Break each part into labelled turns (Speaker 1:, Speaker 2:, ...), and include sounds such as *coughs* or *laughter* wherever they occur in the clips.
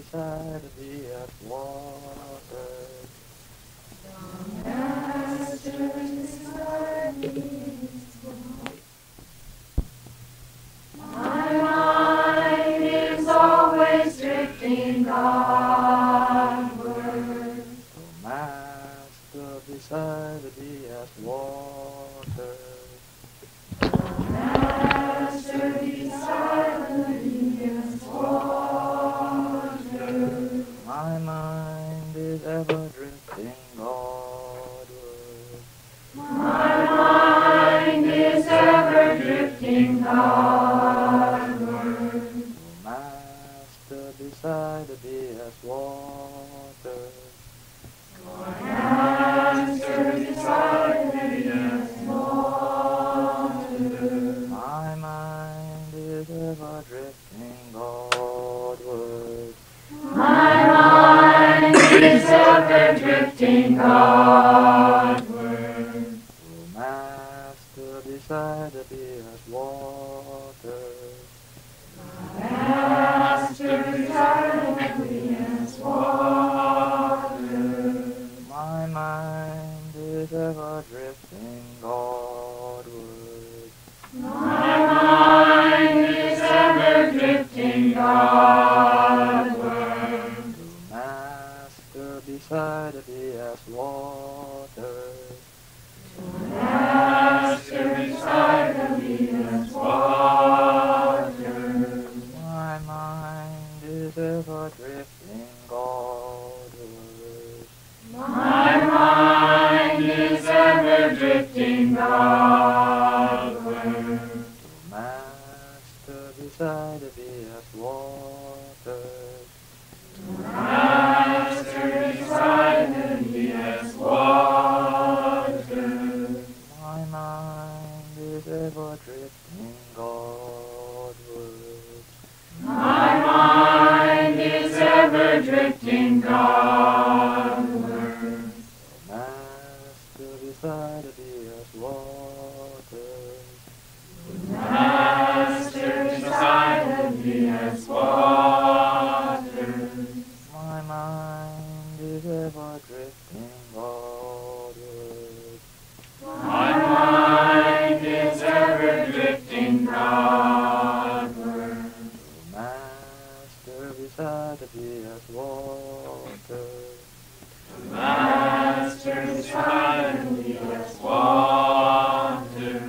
Speaker 1: beside thee as water.
Speaker 2: My mind is always drifting Godward.
Speaker 1: O Master beside thee as water. Is ever drifting Godward.
Speaker 2: My mind is ever drifting Godward.
Speaker 1: O Master beside the as water. Drifting Godward. O Master beside thee as water.
Speaker 2: Master beside thee as water.
Speaker 1: My mind is ever drifting Godward.
Speaker 2: My mind is ever drifting Godward.
Speaker 1: Master beside thee as water.
Speaker 2: Master beside thee as water.
Speaker 1: My mind is ever drifting Godward.
Speaker 2: My mind is ever drifting Godward.
Speaker 1: O Master beside thee as water. Godward.
Speaker 2: My mind is ever drifting Godward.
Speaker 1: O Master beside thee as water.
Speaker 2: Master beside thee as water.
Speaker 1: My mind is ever drifting Godward.
Speaker 2: Drifting Godward.
Speaker 1: O Master beside thee as water.
Speaker 2: Master beside thee as water.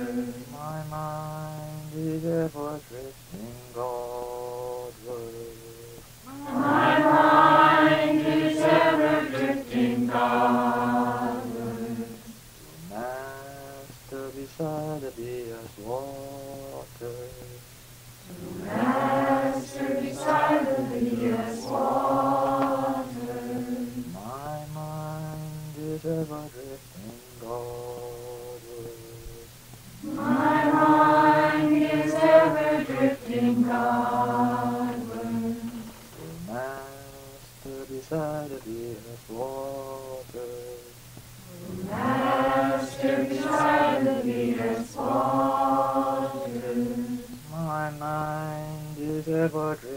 Speaker 1: My mind is ever drifting Godward.
Speaker 2: Mind is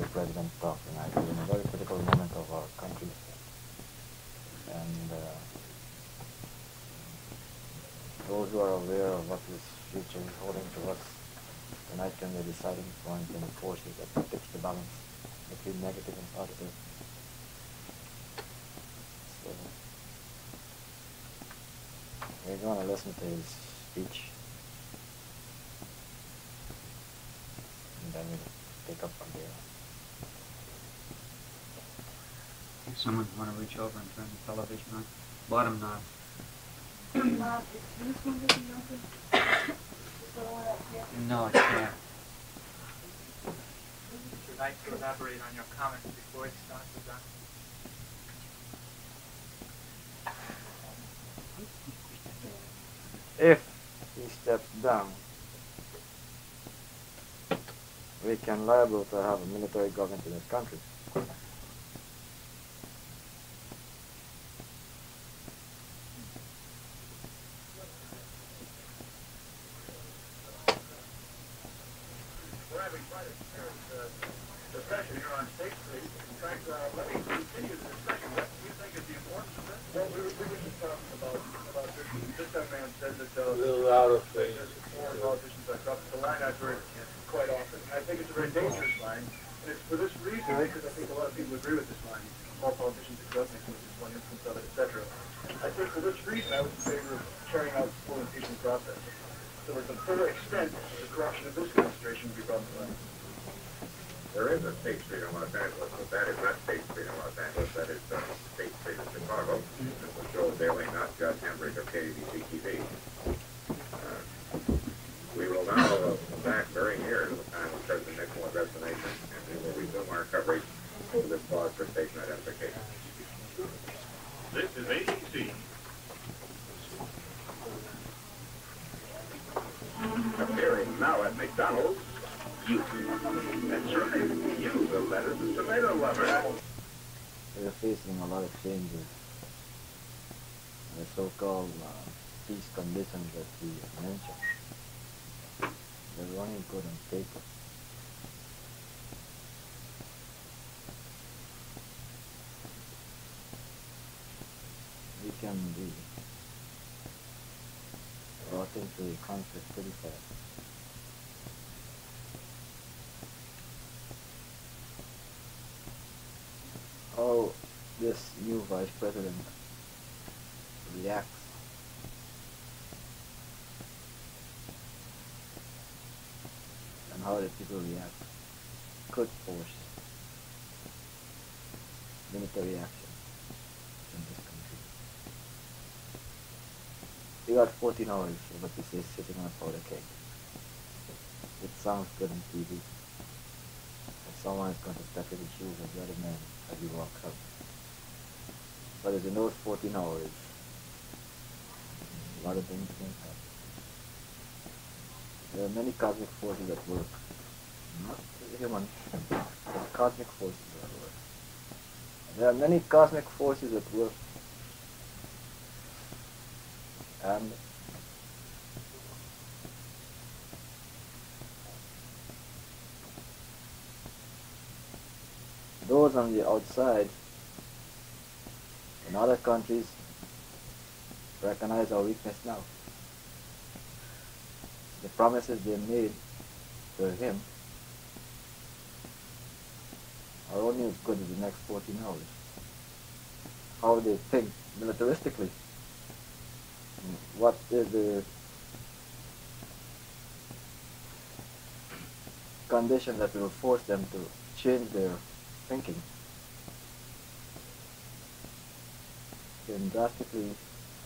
Speaker 2: the
Speaker 1: president talking, tonight. In a very critical moment of our country. And uh, those who are aware of what this future is holding to us, tonight can be a deciding point in the forces that tips the balance between negative and positive. So, we're going to listen to his speech.
Speaker 3: television on. Bottom knob. Is this one? No, it's not.
Speaker 4: Would you like to on your comments before it starts?
Speaker 1: If he steps down, we can liable to have a military government in this country. can be brought into the conflict pretty fast. How this new vice president reacts and how the people react could force military action. We got 14 hours of we say sitting on a powder keg. It sounds good on TV. And someone is going to step in the shoes of the other man as you walk up. But as in those 14 hours, a lot of things can happen. There are many cosmic forces at work. Not human, but cosmic forces at work. There are many cosmic forces at work. Um, and those on the outside in other countries recognize our weakness now. The promises they made to him are only as good as the next 14 hours. How they think militaristically. What is the condition that will force them to change their thinking can drastically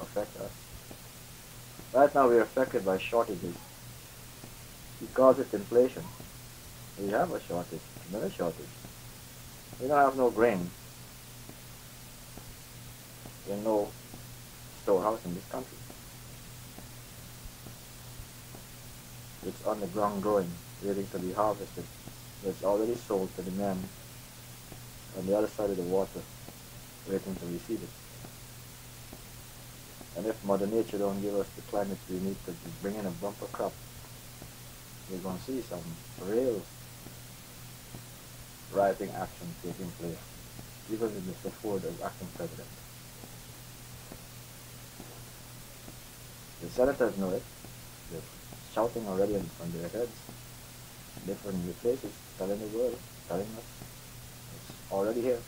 Speaker 1: affect us. Right now we are affected by shortages. He calls it inflation. We have a shortage, another shortage. We don't have no grain. There's no storehouse in this country. It's on the ground growing, waiting to be harvested. It's already sold to the men on the other side of the water, waiting to receive it. And if Mother Nature don't give us the climate we need to bring in a bumper crop, we're going to see some real rioting action taking place, even with Mr. Ford as acting president. The senators know it. They're shouting already on, on their heads, different new places, telling the world, telling us. It's already here.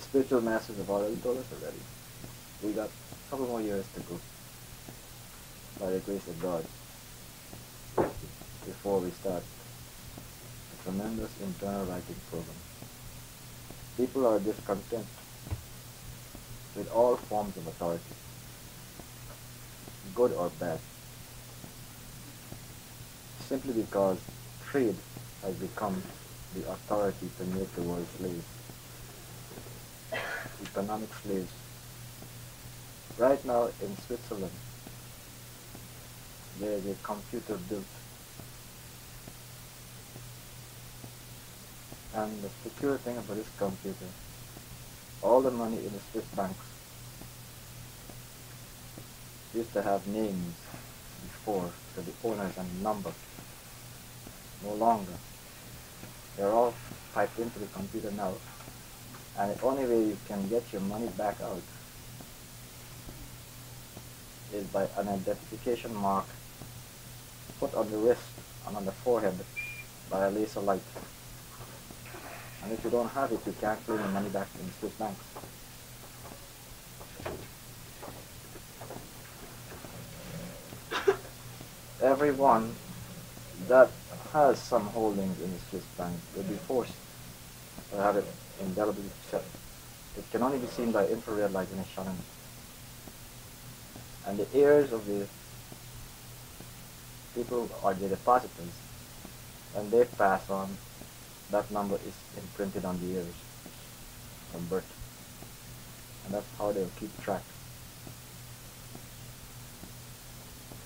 Speaker 1: Spiritual masters have already told us already. We got a couple more years to go by the grace of God before we start a tremendous internal writing program. People are discontent with all forms of authority, good or bad, simply because trade has become the authority to make the world slaves, *coughs* economic slaves. Right now in Switzerland, there is a computer built and the secure thing about this computer all the money in the Swiss banks used to have names before to the owners and number no longer they're all typed into the computer now and the only way you can get your money back out is by an identification mark put on the wrist and on the forehead by a laser light. And if you don't have it, you can't claim your money back in Swiss banks. *coughs* Everyone that has some holdings in the Swiss bank will be forced to have it indelibly set. It can only be seen by infrared light in a shutter. And the heirs of the people are the depositors. and they pass on, that number is imprinted on the ears from birth. And that's how they'll keep track.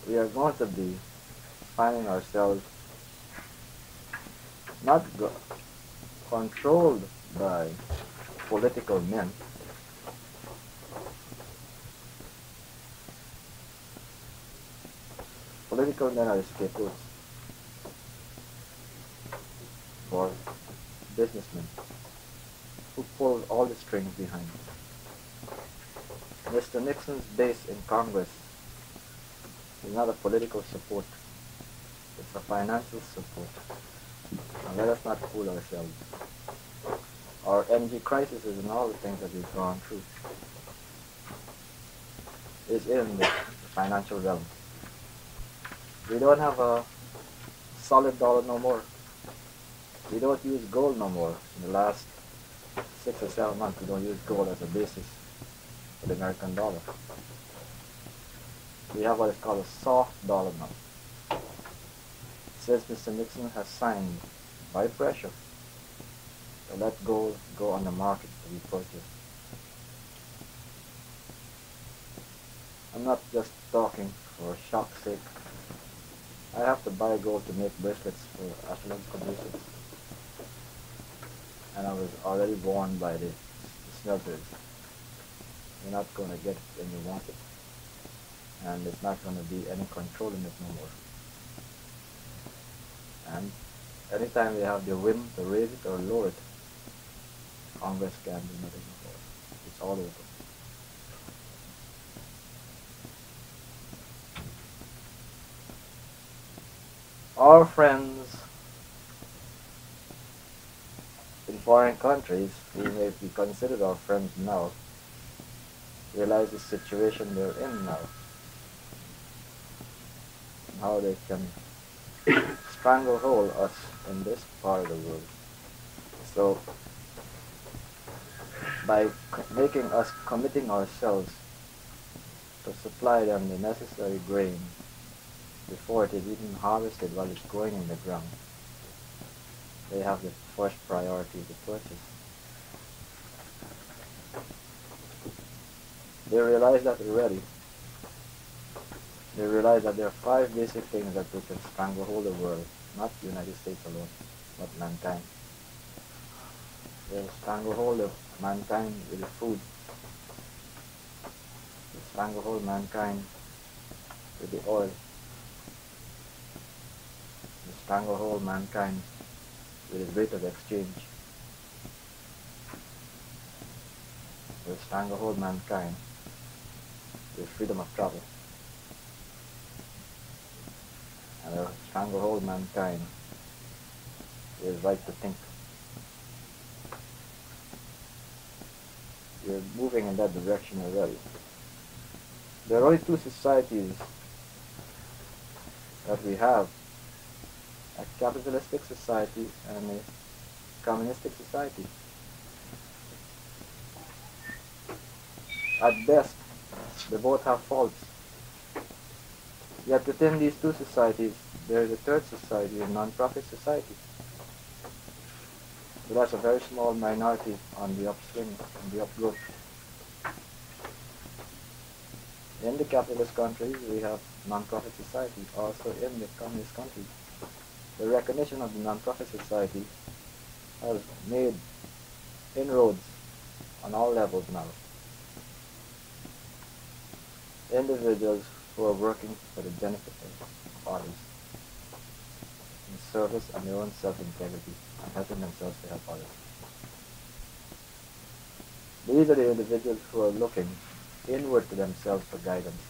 Speaker 1: We are going to be finding ourselves not controlled by political men, political men are scapegoats for businessmen who pulled all the strings behind. Mr. Nixon's base in Congress It's not a political support. It's a financial support. And let us not fool ourselves. Our energy crisis and all the things that we've gone through is in the financial realm. We don't have a solid dollar no more. We don't use gold no more. In the last six or seven months, we don't use gold as a basis for the American dollar. We have what is called a soft dollar now. Since Mr. Nixon has signed by pressure to let gold go on the market to be purchased. I'm not just talking for shock's sake. I have to buy gold to make bracelets for astrological bracelets. And I was already warned by the, smelters. You're not going to get it when you want it. And it's not going to be any control in it no more. And anytime they have the whim to raise it or lower it, Congress can do nothing about it. It's all over. Our friends in foreign countries, who may be considered our friends now, realize the situation they're in now. And how they can *coughs* stranglehold us in this part of the world. So, by making us committing ourselves to supply them the necessary grain before it is even harvested while it's growing in the ground, they have the first priority to purchase. They realize that already. They realize that there are five basic things that we can stranglehold the world, not the United States alone, but mankind. They'll stranglehold of mankind with the food. They'll stranglehold mankind with the oil. They'll stranglehold mankind with the rate of exchange. They'll stranglehold mankind with freedom of travel. And they'll stranglehold mankind with right to think. We're moving in that direction already. There are only two societies that we have a capitalistic society and a communistic society. At best, they both have faults. Yet within these two societies, there is a third society, a non-profit society. But that's a very small minority on the upswing, on the upgrowth. In the capitalist countries, we have non-profit society. Also in the communist countries, the recognition of the non-profit society has made inroads on all levels now. Individuals who are working for the benefit of others, in service and their own self-integrity, and helping themselves to help others. These are the individuals who are looking inward to themselves for guidance.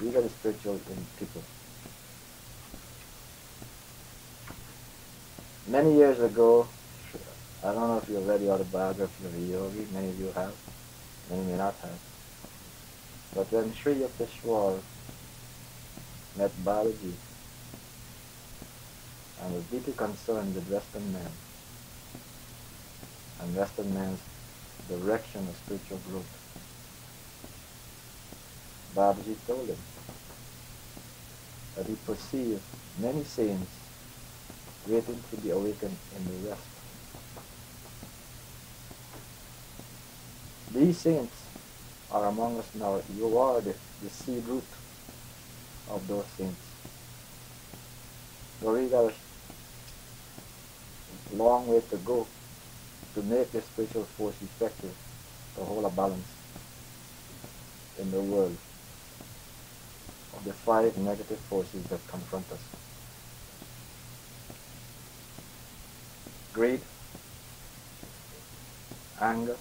Speaker 1: These are the spiritual people. Many years ago, I don't know if you've read the autobiography of a yogi, many of you have, many may not have. But when Sri Yukteswar met Babaji and was deeply concerned with Western men and Western men's direction of spiritual growth, Babaji told him that he perceived many saints waiting to be awakened in the West. These saints are among us now. You are the, the seed root of those saints. So we got a long way to go to make the spiritual force effective to hold a balance in the world of the five negative forces that confront us. Greed, anger,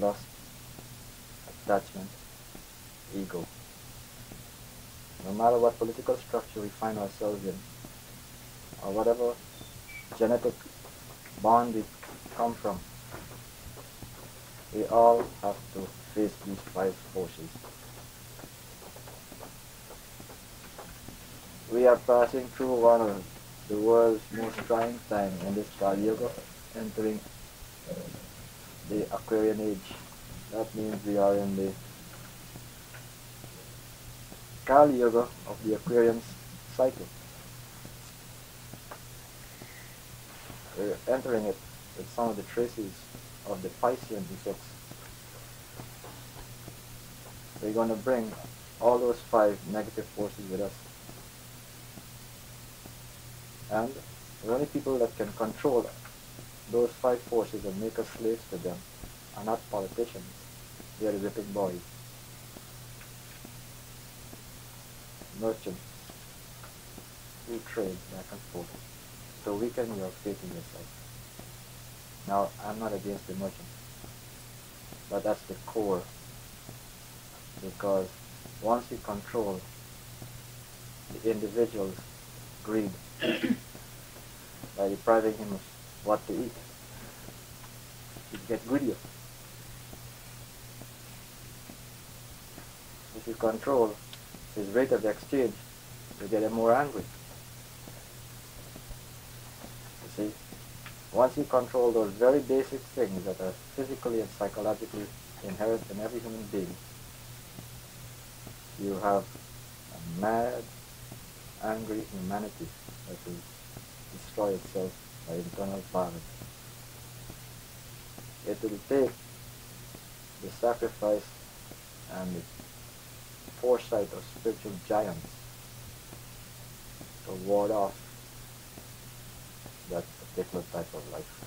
Speaker 1: lust, attachment, ego. No matter what political structure we find ourselves in, or whatever genetic bond we come from, we all have to face these five forces. We are passing through one of the world's most trying time in this Kali Yuga, entering the Aquarian age. That means we are in the Kali Yuga of the Aquarian cycle. We're entering it with some of the traces of the Piscean effects. We're going to bring all those five negative forces with us. And the only people that can control those five forces and make us slaves to them are not politicians. They are whipping boys. Merchants who trade back and forth to weaken your faith in yourself. Now, I'm not against the merchants, but that's the core. Because once you control the individual's greed by depriving him of what to eat, you get greedier. If you control his rate of exchange, you get him more angry. You see? Once you control those very basic things that are physically and psychologically inherent in every human being, you have a mad, angry humanity that will destroy itself by internal violence. It will take the sacrifice and the foresight of spiritual giants to ward off that particular type of life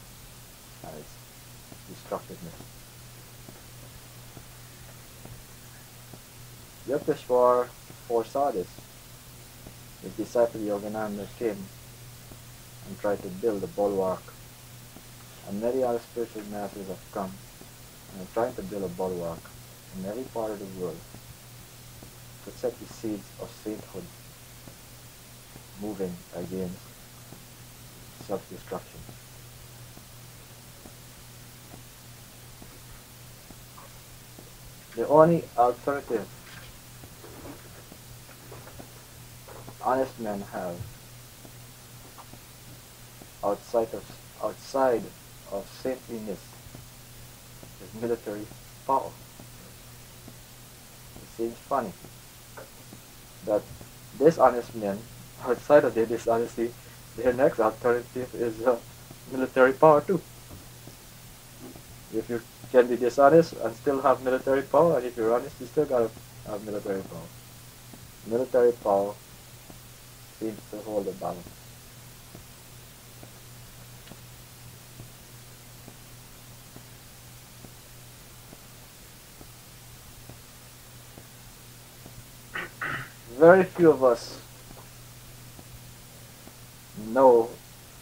Speaker 1: and its destructiveness. Yukteswar foresaw this. His disciple Yogananda came and tried to build a bulwark. And many other spiritual masters have come and are trying to build a bulwark in every part of the world to set the seeds of sainthood moving against self-destruction. The only alternative honest men have outside of outside of saintliness is military power. It seems funny that dishonest men outside of their dishonesty, their next alternative is uh, military power too. If you can be dishonest and still have military power, and if you're honest, you still gotta have military power. Military power seems to hold the balance. Very few of us know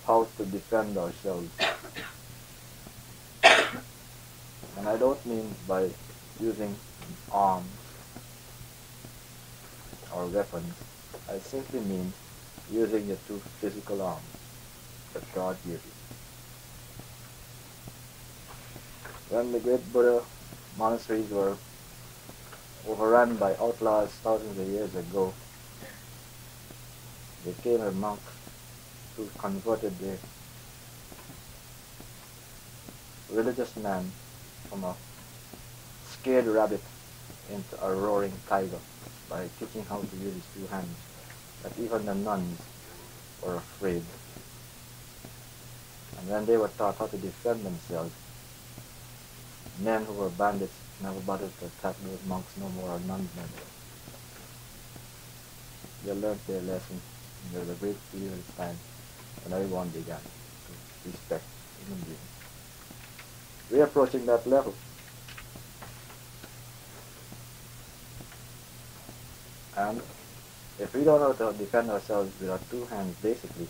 Speaker 1: how to defend ourselves. And I don't mean by using arms or weapons. I simply mean using your two physical arms that God gave you. When the great Buddha monasteries were overrun by outlaws thousands of years ago, there came a monk who converted the religious man from a scared rabbit into a roaring tiger by teaching how to use his two hands, that even the nuns were afraid. And when they were taught how to defend themselves, men who were bandits never bothered to attack those monks no more or nuns no more. They learned their lesson. And there was a great period of time when everyone began to respect human beings. We're approaching that level. And if we don't know how to defend ourselves with our two hands, basically,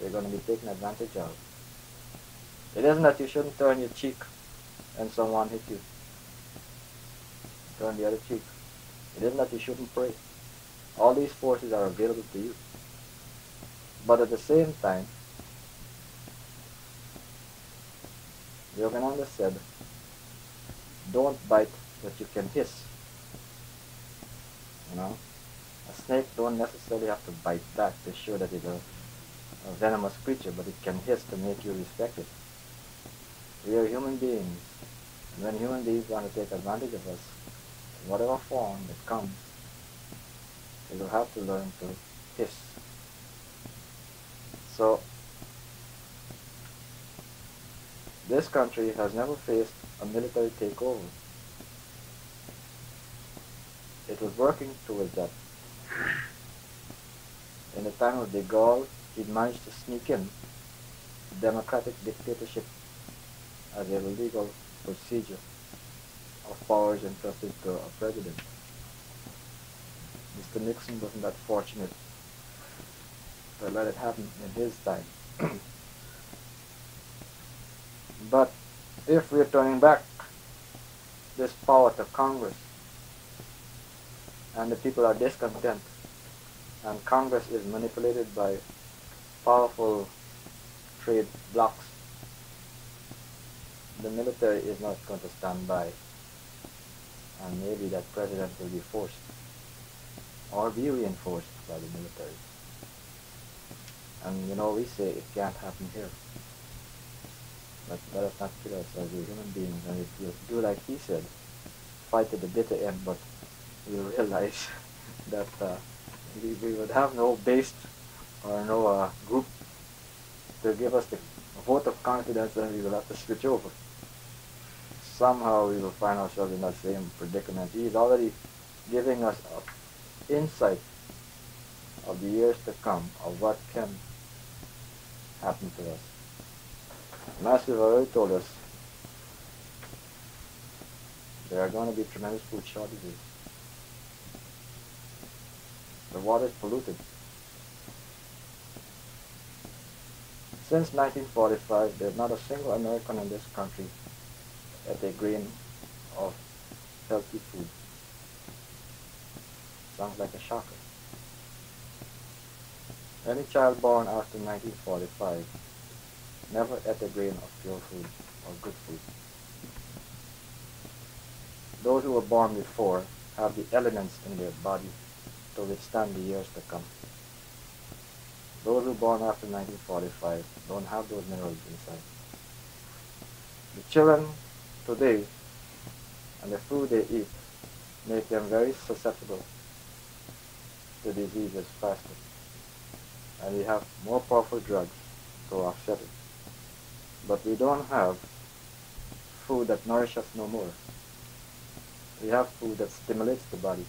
Speaker 1: we're going to be taken advantage of. It isn't that you shouldn't turn your cheek when someone hit you. Turn the other cheek. It isn't that you shouldn't pray. All these forces are available to you. But at the same time, Yogananda said, don't bite but you can hiss. You know? A snake don't necessarily have to bite back to show that it's a, a venomous creature, but it can hiss to make you respect it. We are human beings. And when human beings want to take advantage of us, in whatever form it comes, they will have to learn to hiss. So, this country has never faced a military takeover. It was working towards that. In the time of de Gaulle, he managed to sneak in democratic dictatorship as a legal procedure of powers entrusted to a president. Mr. Nixon wasn't that fortunate to let it happen in his time. *clears throat* but if we're turning back this power to Congress and the people are discontent and Congress is manipulated by powerful trade blocs, the military is not going to stand by and maybe that president will be forced or be reinforced by the military. And you know, we say it can't happen here. But let us not kill ourselves. We're human beings, and if we do like he said, fight to the bitter end, but we realize that uh, we, we would have no base or no uh, group to give us the vote of confidence, and we will have to switch over. Somehow we will find ourselves in that same predicament. He is already giving us insight of the years to come of what can happen to us. Master already told us there are going to be tremendous food shortages. The water is polluted. Since 1945, there's not a single American in this country at a grain of healthy food. Sounds like a shocker. Any child born after 1945 never ate a grain of pure food or good food. Those who were born before have the elements in their body to withstand the years to come. Those who born after 1945 don't have those minerals inside. The children today and the food they eat make them very susceptible to diseases faster. And we have more powerful drugs to offset it. But we don't have food that nourishes no more. We have food that stimulates the body.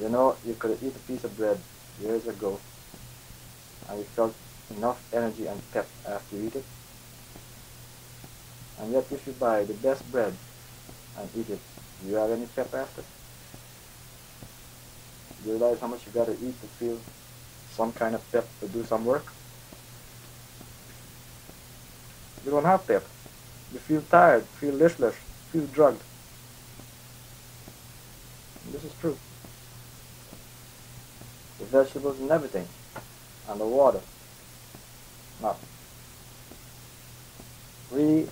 Speaker 1: You know, you could eat a piece of bread years ago and you felt enough energy and pep after you eat it. And yet if you buy the best bread and eat it, do you have any pep after? Do you realize how much you gotta eat to feel some kind of pep to do some work? You don't have pep. You feel tired, feel listless, feel drugged. And this is true. The vegetables and everything, and the water. Now, We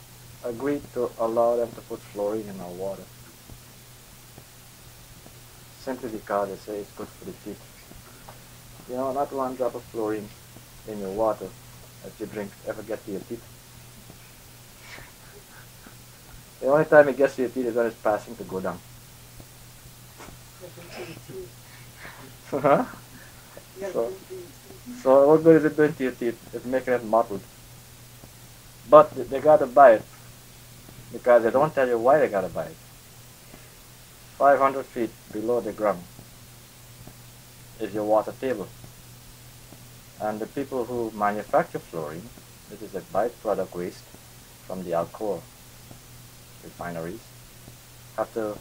Speaker 1: agreed to allow them to put fluorine in our water. Simply because they say it's good for the teeth. You know, not one drop of fluorine in your water that you drink ever get to your teeth. The only time it gets to your teeth is when it's passing to go down. *laughs* huh? So, so what good is it doing to your teeth? It's making it mottled. But they gotta buy it because they don't tell you why they gotta buy it. 500 feet below the ground is your water table. And the people who manufacture fluorine, this is a byproduct waste from the Alcoa refineries, have to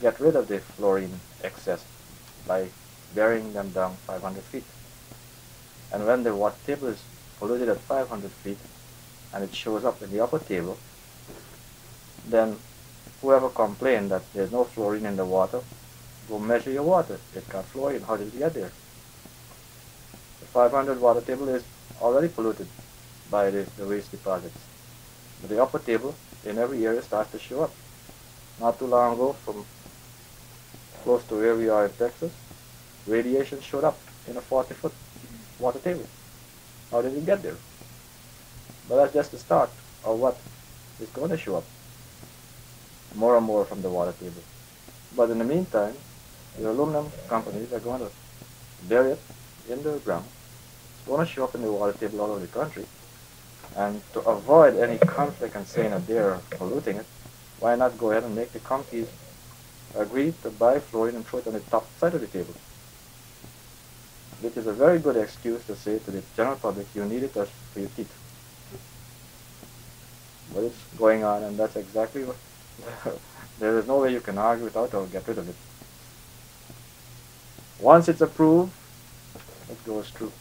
Speaker 1: get rid of the fluorine excess by burying them down 500 feet. And when the water table is polluted at 500 feet and it shows up in the upper table, then whoever complained that there's no fluorine in the water, go measure your water. It got fluorine. How did it get there? The 500 water table is already polluted by the, the waste deposits. But the upper table in every area starts to show up. Not too long ago, from close to where we are in Texas, radiation showed up in a 40 foot water table. How did it get there? But that's just the start of what is going to show up. More and more from the water table. But in the meantime, the aluminum companies are going to bury it in the ground. It's going to show up in the water table all over the country. And to avoid any conflict and saying that they're polluting it, why not go ahead and make the companies agree to buy fluorine and throw it on the top side of the table? Which is a very good excuse to say to the general public, you need it for your teeth. But it's going on, and that's exactly what. *laughs* there is no way you can argue without or get rid of it. Once it's approved, it goes through.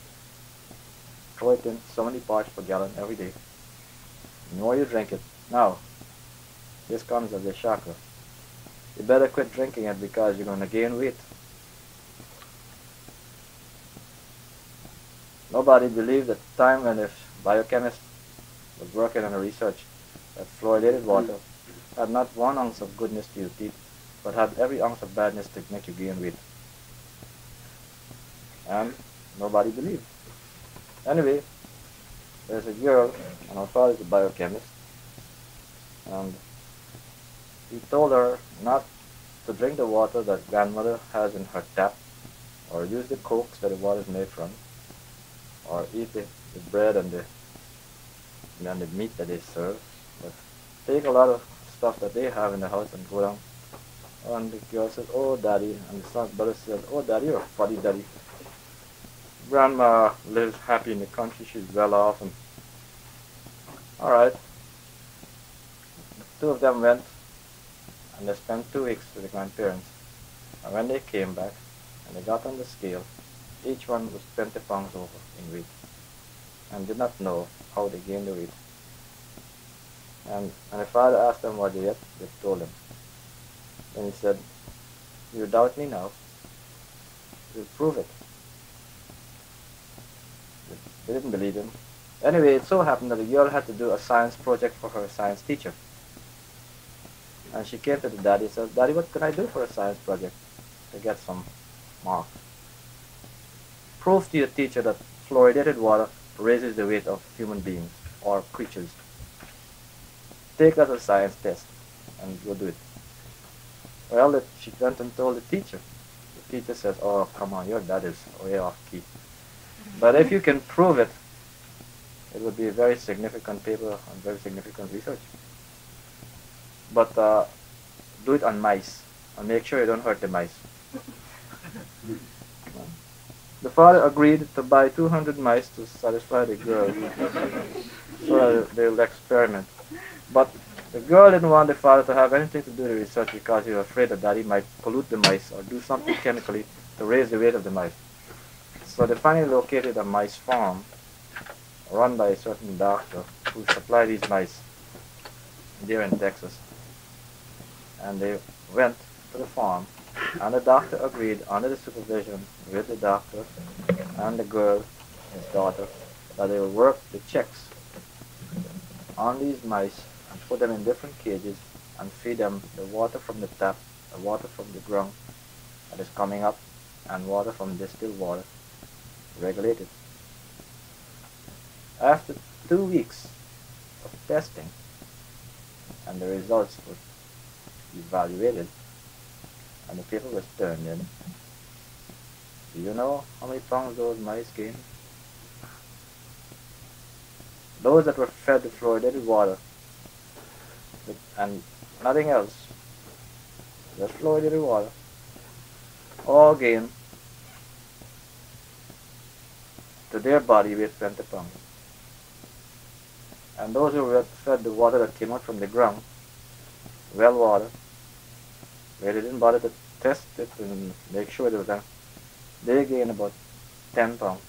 Speaker 1: Throw it in so many parts per gallon every day. More you drink it. Now, this comes as a shocker. You better quit drinking it because you're going to gain weight. Nobody believed at the time when the biochemist was working on a research that fluoridated water had not one ounce of goodness to your teeth, but had every ounce of badness to make you gain weight. And nobody believed. Anyway, there's a girl, and her father is a biochemist, and he told her not to drink the water that grandmother has in her tap, or use the cokes that the water is made from, or eat the, the bread and the and the meat that they serve. But take a lot of stuff that they have in the house and go down. And the girl says, "Oh, daddy," and the son's brother says, "Oh, daddy, you're a funny daddy." Grandma lives happy in the country. She's well off, and all right. The two of them went, and they spent two weeks with the grandparents. And when they came back, and they got on the scale, each one was 20 pounds over in weight and did not know how they gained the weight. And, and the father asked them what they ate, they told him. Then he said, You doubt me now? You'll prove it. They didn't believe him. Anyway, it so happened that the girl had to do a science project for her science teacher. And she came to the daddy and said, Daddy, what can I do for a science project to get some marks? Prove to your teacher that fluoridated water raises the weight of human beings or creatures. Take us a science test and go do it. Well, she went and told the teacher. The teacher says, oh, come on, your dad is way off key. But if you can prove it, it would be a very significant paper and very significant research. But uh, do it on mice and make sure you don't hurt the mice. The father agreed to buy 200 mice to satisfy the girl *laughs* so they'll experiment. But the girl didn't want the father to have anything to do with the research because he was afraid that daddy might pollute the mice or do something chemically to raise the weight of the mice. So they finally located a mice farm run by a certain doctor who supplied these mice there in Texas. And they went to the farm and the doctor agreed under the supervision with the doctor and the girl, his daughter, that they would work the checks on these mice and put them in different cages and feed them the water from the tap, the water from the ground that is coming up, and water from distilled water, regulated. After two weeks of testing, and the results were evaluated, and the paper was turned in. Do you know how many pounds those mice gained? Those that were fed the fluoridated water and nothing else, just fluoridated water, all gained to their body weight 20 pounds. And those who were fed the water that came out from the ground, well water, where they didn't bother to test it and eh, make sure it was there, they gained about 10 pounds.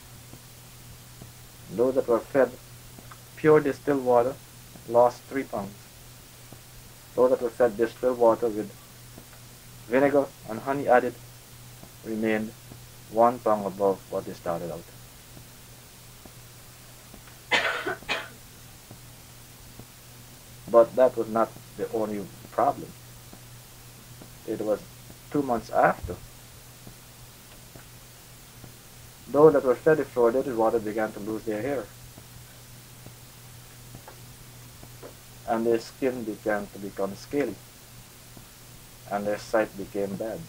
Speaker 1: Those that were fed pure distilled water lost 3 pounds. those that were fed distilled water with vinegar and honey added remained one pound above what they started out. *coughs* But that was not the only problem. It was two months after. Those that were fed the fluoridated water began to lose their hair. And their skin began to become scaly. And their sight became bad.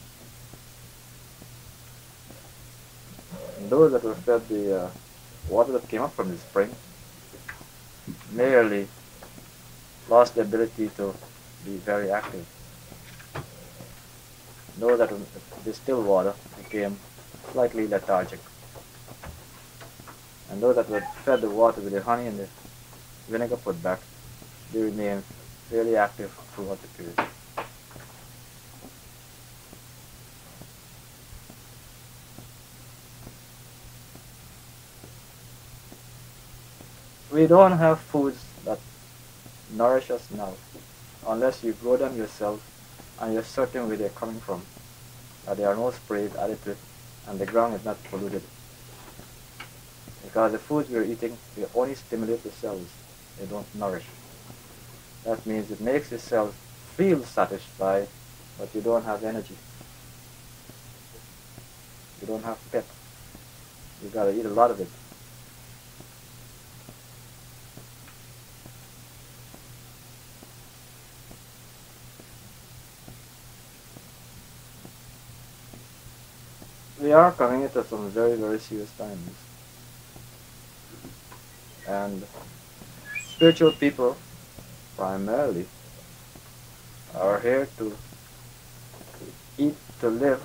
Speaker 1: And those that were fed the uh, water that came up from the spring merely lost the ability to be very active. Those that were distilled water became slightly lethargic. And those that were fed the water with the honey and the vinegar put back, they remained fairly active throughout the period. We don't have foods that nourish us now unless you grow them yourself and you're certain where they're coming from. That there are no sprays added to it and the ground is not polluted. Because the foods we're eating, they only stimulate the cells. They don't nourish. That means it makes the cells feel satisfied, but you don't have energy. You don't have pep. You gotta eat a lot of it. We are coming into some very, very serious times. And spiritual people, primarily, are here to eat to live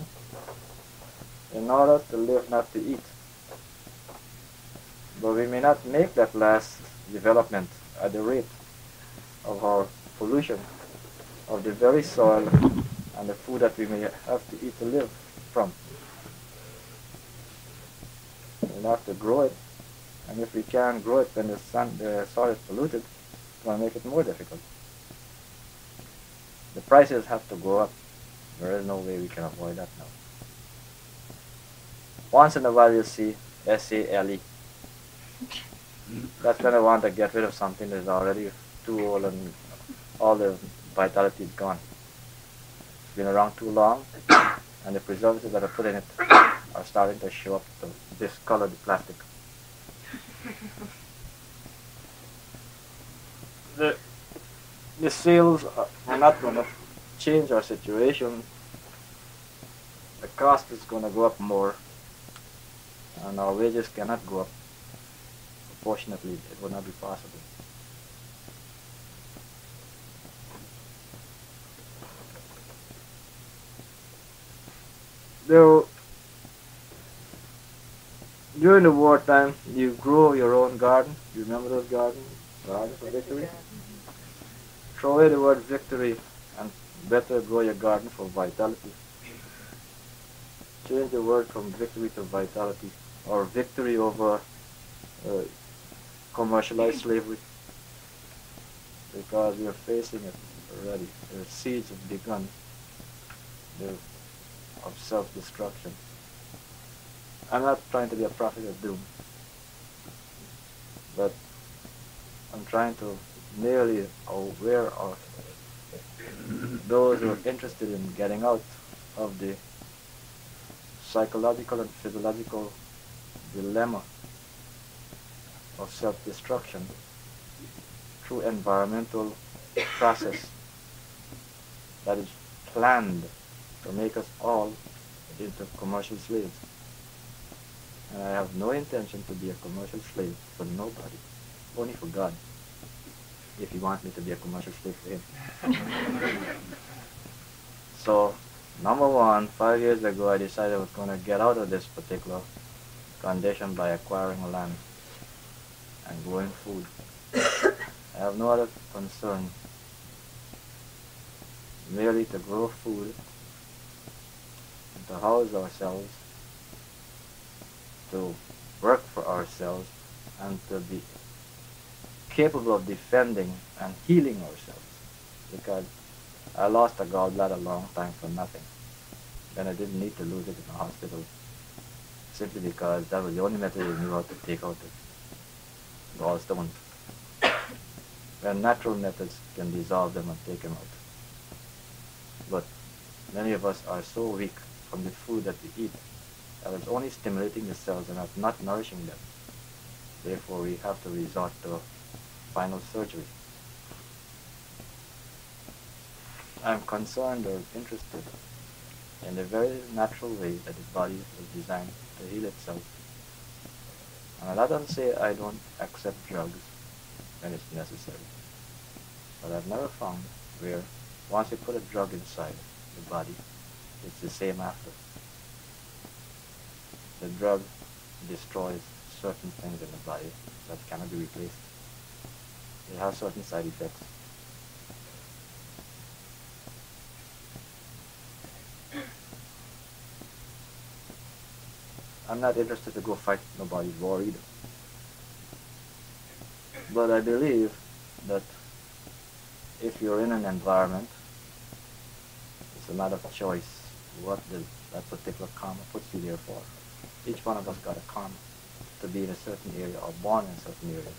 Speaker 1: in order to live not to eat. But we may not make that last development at the rate of our pollution of the very soil and the food that we may have to eat to live from. We'll have to grow it. And if we can't grow it when the, sun, the soil is polluted, it's going to make it more difficult. The prices have to go up. There is no way we can avoid that now. Once in a while you'll see S-A-L-E. *laughs* That's when I want to get rid of something that's already too old and all the vitality is gone. It's been around too long and the preservatives that are put in it are starting to show up the plastic. the the sales are not going to change our situation. The cost is going to go up more, and our wages cannot go up proportionately. It will not be possible. Though during the wartime, you grow your own garden. You remember those gardens? Gardens for victory? Throw away the word victory and better grow your garden for vitality. Change the word from victory to vitality or victory over uh, commercialized slavery because we are facing it already. The seeds have begun of self-destruction. I'm not trying to be a prophet of doom, but I'm trying to merely aware of those who are interested in getting out of the psychological and physiological dilemma of self-destruction through environmental process that is planned to make us all into commercial slaves. And I have no intention to be a commercial slave for nobody, only for God, if He wants me to be a commercial slave for Him. *laughs* so, number one, five years ago I decided I was going to get out of this particular condition by acquiring land and growing food. *coughs* I have no other concern, merely to grow food and to house ourselves to work for ourselves and to be capable of defending and healing ourselves. Because I lost a gallbladder a long time for nothing. Then I didn't need to lose it in the hospital simply because that was the only method we knew how to take out the gallstones. When natural methods can dissolve them and take them out. But many of us are so weak from the food that we eat that it's only stimulating the cells and not nourishing them. Therefore, we have to resort to final surgery. I'm concerned or interested in the very natural way that the body is designed to heal itself. And I don't say I don't accept drugs when it's necessary. But I've never found where once you put a drug inside the body, it's the same after. The drug destroys certain things in the body that cannot be replaced. It has certain side effects. I'm not interested to go fight nobody's war either. But I believe that if you're in an environment, it's a matter of choice what the, that particular karma puts you there for. Each one of us got a karma to be in a certain area or born in a certain area.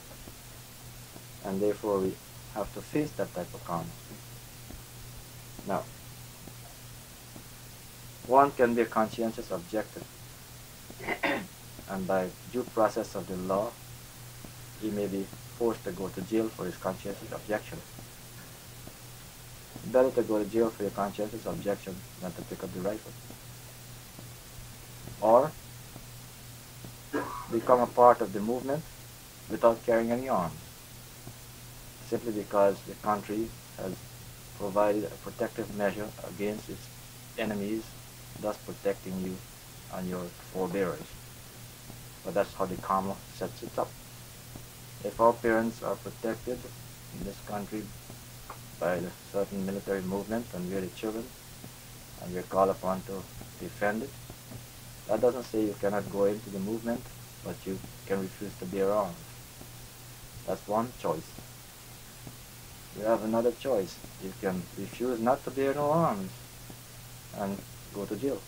Speaker 1: And therefore we have to face that type of karma. Now, one can be a conscientious objector *coughs* and by due process of the law, he may be forced to go to jail for his conscientious objection. Better to go to jail for your conscientious objection than to pick up the rifle. Or become a part of the movement without carrying any arms, simply because the country has provided a protective measure against its enemies, thus protecting you and your forebearers. But that's how the karma sets it up. If our parents are protected in this country by a certain military movement and we're the children and we're called upon to defend it, that doesn't say you cannot go into the movement, but you can refuse to bear arms. That's one choice. You have another choice. You can refuse not to bear no arms and go to jail.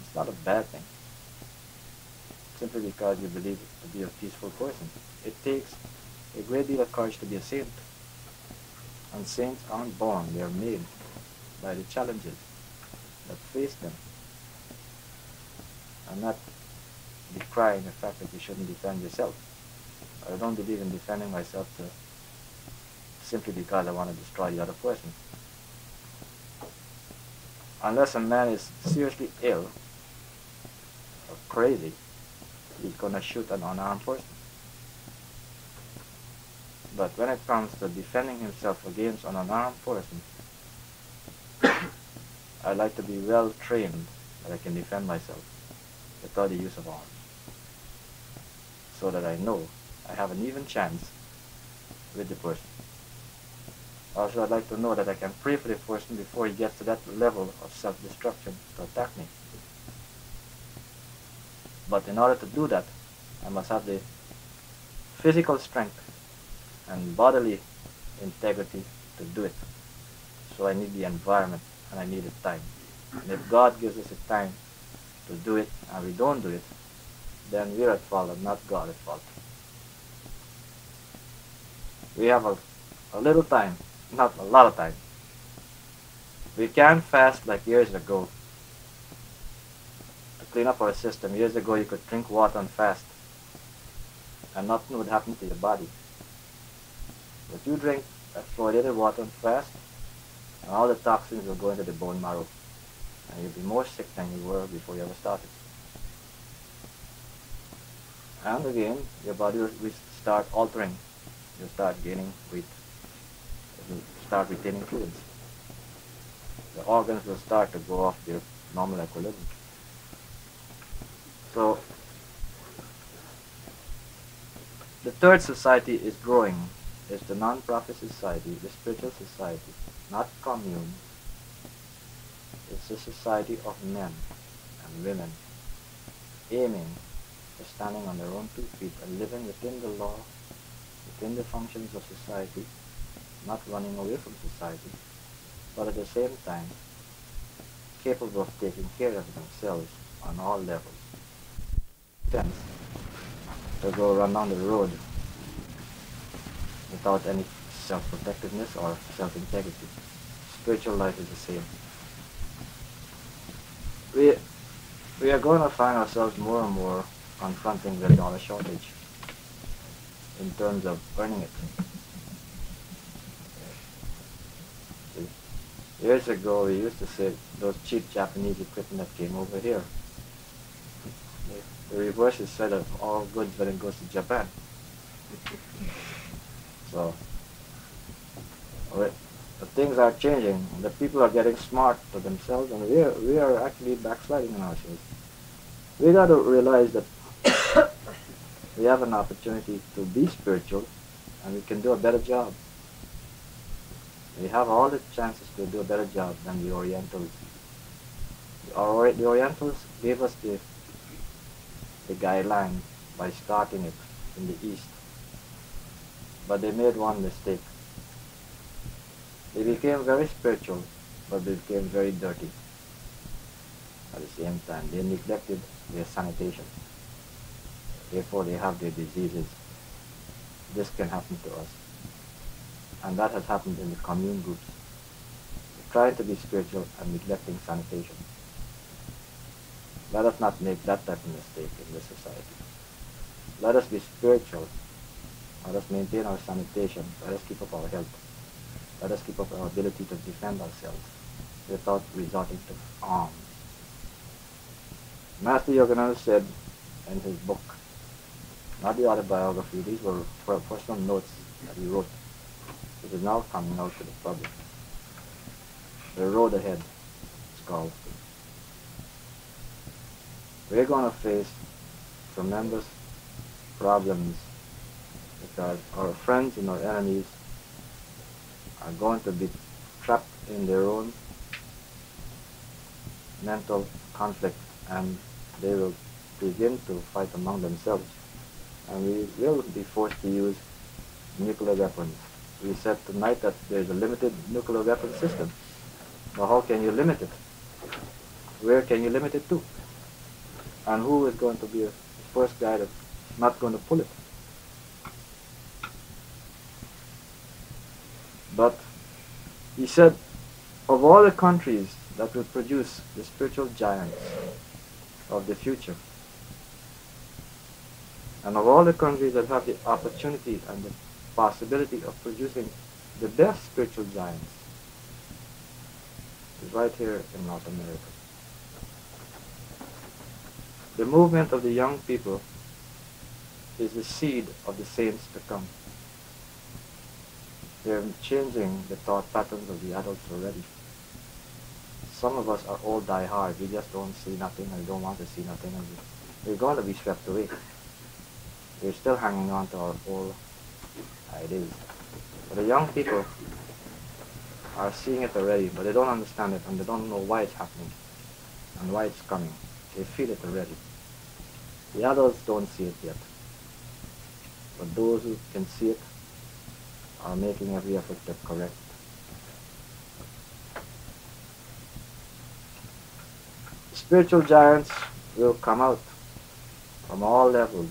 Speaker 1: It's not a bad thing. Simply because you believe to be a peaceful person. It takes a great deal of courage to be a saint. And saints aren't born, they are made by the challenges that face them. I'm not the fact that you shouldn't defend yourself. I don't believe in defending myself to, simply because I want to destroy the other person. Unless a man is seriously ill or crazy, he's going to shoot an unarmed person. But when it comes to defending himself against an unarmed person, *coughs* I like to be well trained that I can defend myself without the use of arms. So that I know I have an even chance with the person. Also, I'd like to know that I can pray for the person before he gets to that level of self-destruction to attack me. But in order to do that, I must have the physical strength and bodily integrity to do it. So I need the environment and I need the time. And if God gives us the time to do it and we don't do it, then we're at fault and not God at fault. We have a, a little time, not a lot of time. We can fast like years ago to clean up our system. Years ago you could drink water and fast and nothing would happen to your body. But you drink fluoridated water and fast, and all the toxins will go into the bone marrow, and you'll be more sick than you were before you ever started. And again, your body will start altering. You'll start gaining weight. You'll start retaining fluids. The organs will start to go off their normal equilibrium. So, the third society is growing. It's the non-profit society, the spiritual society, not commune. It's a society of men and women aiming for standing on their own two feet and living within the law, within the functions of society, not running away from society, but at the same time capable of taking care of themselves on all levels. Sense to go run down the road without any self-protectiveness or self-integrity. Spiritual life is the same. We, we are going to find ourselves more and more confronting the dollar shortage in terms of earning it. Years ago, we used to say those cheap Japanese equipment that came over here. The reverse is said of all goods when it goes to Japan. *laughs* So, the things are changing. The people are getting smart to themselves, and we are, we are actually backsliding on ourselves. We got to realize that we have an opportunity to be spiritual, and we can do a better job. We have all the chances to do a better job than the Orientals. The Orientals gave us the, the guideline by starting it in the East. But they made one mistake. They became very spiritual, but they became very dirty. At the same time, they neglected their sanitation. Therefore, they have their diseases. This can happen to us and that has happened in the commune groups. Trying to be spiritual and neglecting sanitation. Let us not make that type of mistake in this society. Let us be spiritual. Let us maintain our sanitation. Let us keep up our health. Let us keep up our ability to defend ourselves without resorting to arms. Master Yogananda said in his book, not the autobiography, these were personal notes that he wrote it is now coming out to the public. The road ahead is called. We're going to face tremendous problems because our friends and our enemies are going to be trapped in their own mental conflict and they will begin to fight among themselves and we will be forced to use nuclear weapons we said tonight that there's a limited nuclear weapon system. Now how can you limit it? Where can you limit it to? And who is going to be the first guy that's not going to pull it? But he said, of all the countries that will produce the spiritual giants of the future, and of all the countries that have the opportunity and the possibility of producing the best spiritual giants is right here in North America. The movement of the young people is the seed of the saints to come. They're changing the thought patterns of the adults already. Some of us are all die hard. We just don't see nothing and don't want to see nothing. And we're going to be swept away. We're still hanging on to our old ideas. But the young people are seeing it already, but they don't understand it and they don't know why it's happening and why it's coming. They feel it already. The adults don't see it yet. But those who can see it are making every effort to correct. Spiritual giants will come out from all levels.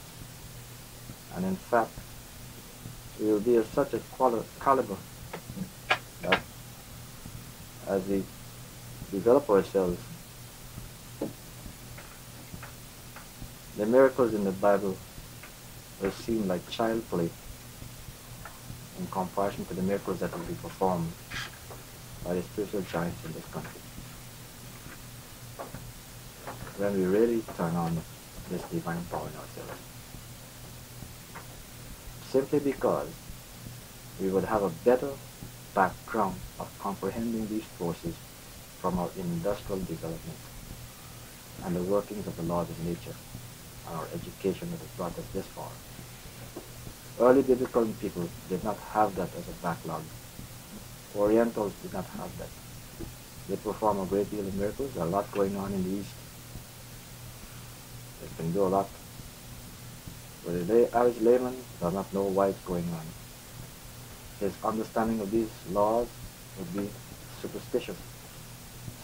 Speaker 1: And in fact, we will be of such a caliber that as we develop ourselves, the miracles in the Bible will seem like child play in comparison to the miracles that will be performed by the spiritual giants in this country. When we really turn on this divine power in ourselves simply because we would have a better background of comprehending these forces from our industrial development and the workings of the laws of nature and our education that has brought us this far. Early biblical people did not have that as a backlog. Orientals did not have that. They perform a great deal of miracles. There's a lot going on in the East. They can do a lot the average layman does not know why it's going on. His understanding of these laws would be superstitious,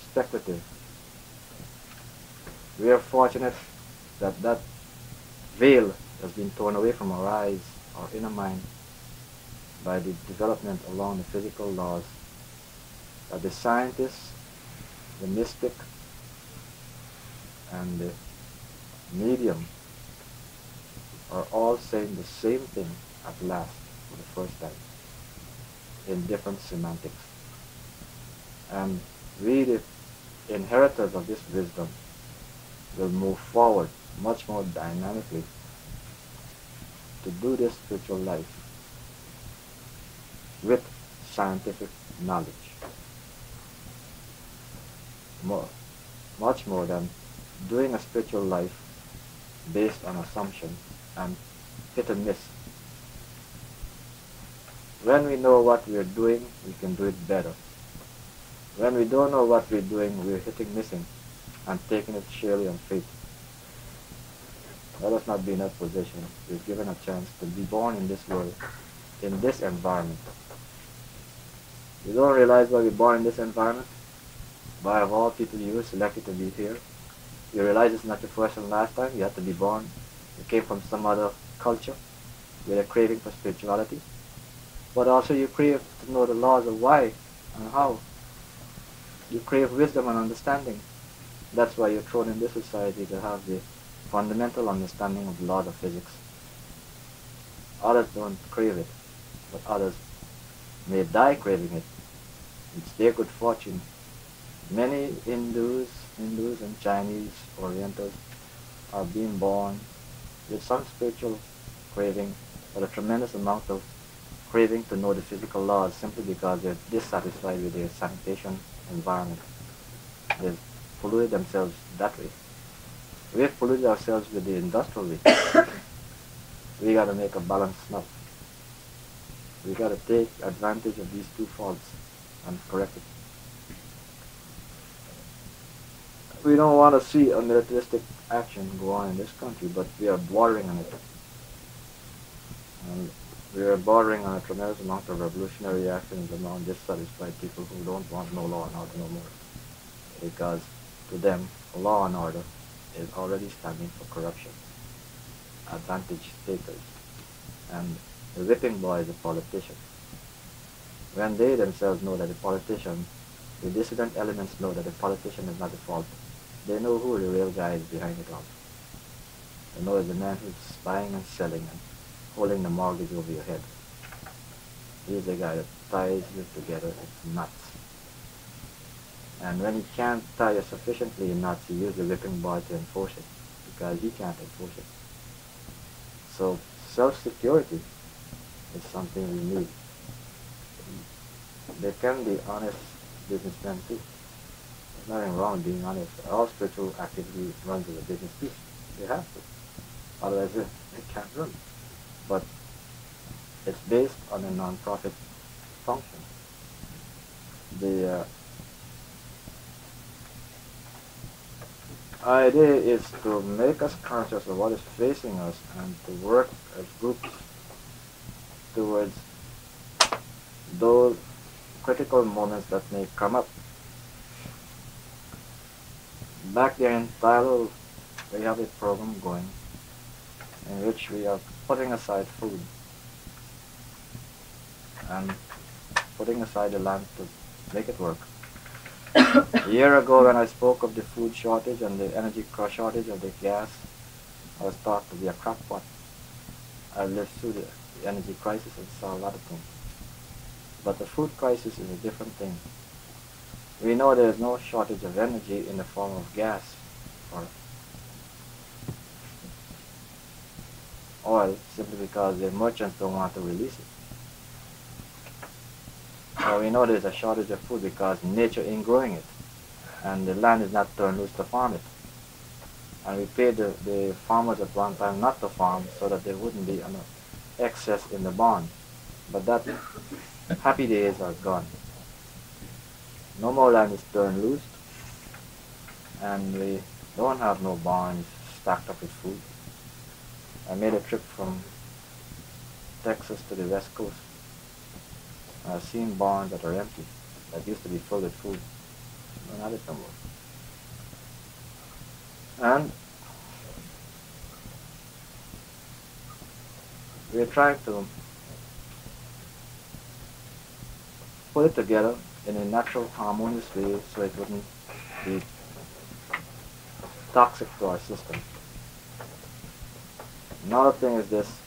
Speaker 1: speculative. We are fortunate that that veil has been torn away from our eyes, our inner mind, by the development along the physical laws that the scientist, the mystic, and the medium are all saying the same thing at last for the first time in different semantics. And we, the inheritors of this wisdom, will move forward much more dynamically to do this spiritual life with scientific knowledge. More, much more than doing a spiritual life based on assumption and hit and miss. When we know what we are doing, we can do it better. When we don't know what we're doing, we're hitting missing and taking it surely on faith. Let us not be in that position. We're given a chance to be born in this world, in this environment. You don't realize why we're born in this environment? Why of all people you selected to be here? You realize it's not your first and last time. You had to be born. You came from some other culture with a craving for spirituality. But also you crave to know the laws of why and how. You crave wisdom and understanding. That's why you're thrown in this society to have the fundamental understanding of the laws of physics. Others don't crave it, but others may die craving it. It's their good fortune. Many Hindus, Hindus and Chinese Orientals are being born with some spiritual craving, but a tremendous amount of craving to know the physical laws simply because they're dissatisfied with their sanitation environment. They've polluted themselves that way. We've polluted ourselves with the industrial way. *coughs* we got to make a balance now. We got to take advantage of these two faults and correct it. We don't want to see a militaristic action go on in this country, but we are bordering on it. And we are bordering on a tremendous amount of revolutionary actions among dissatisfied people who don't want no law and order no more. Because to them, law and order is already standing for corruption, advantage takers, and the whipping boy is a politician. When they themselves know that the politician, the dissident elements know that the politician is not the fault, they know who the real guy is behind it all. They know it's the man who's buying and selling and holding the mortgage over your head. He's the guy that ties you together. It's nuts. And when he can't tie you sufficiently in knots, he uses the whipping boy to enforce it because he can't enforce it. So self-security is something we need. There can be honest businessmen too. Nothing wrong being honest. All spiritual activity runs as a business too. They have to. Otherwise, it, it can't run. But it's based on a non-profit function. The uh, idea is to make us conscious of what is facing us and to work as groups towards those critical moments that may come up. Back there in Thailand, we have a program going in which we are putting aside food and putting aside the land to make it work. a year ago when I spoke of the food shortage and the energy shortage of the gas, I was thought to be a crackpot. I lived through the energy crisis and saw a lot of things. But the food crisis is a different thing. We know there is no shortage of energy in the form of gas or oil simply because the merchants don't want to release it. We know there's a shortage of food because nature ain't growing it and the land is not turned loose to farm it. And we paid the, the farmers at one time not to farm so that there wouldn't be an excess in the barn. But that happy days are gone. No more land is turned loose, and we don't have no barns stacked up with food. I made a trip from Texas to the west coast. I've seen barns that are empty. that used to be filled with food. Don't have it no more. And we're trying to put it together in a natural, harmonious way so it wouldn't be toxic to our system. Another thing is this.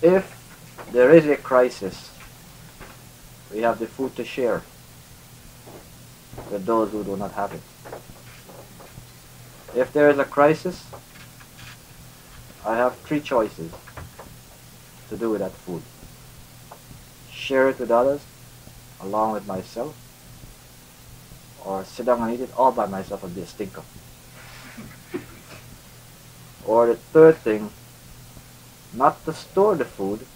Speaker 1: If there is a crisis, we have the food to share with those who do not have it. If there is a crisis, I have three choices to do with that food. Share it with others, along with myself, or sit down and eat it all by myself and be a stinker. *laughs* or the third thing, not to store the food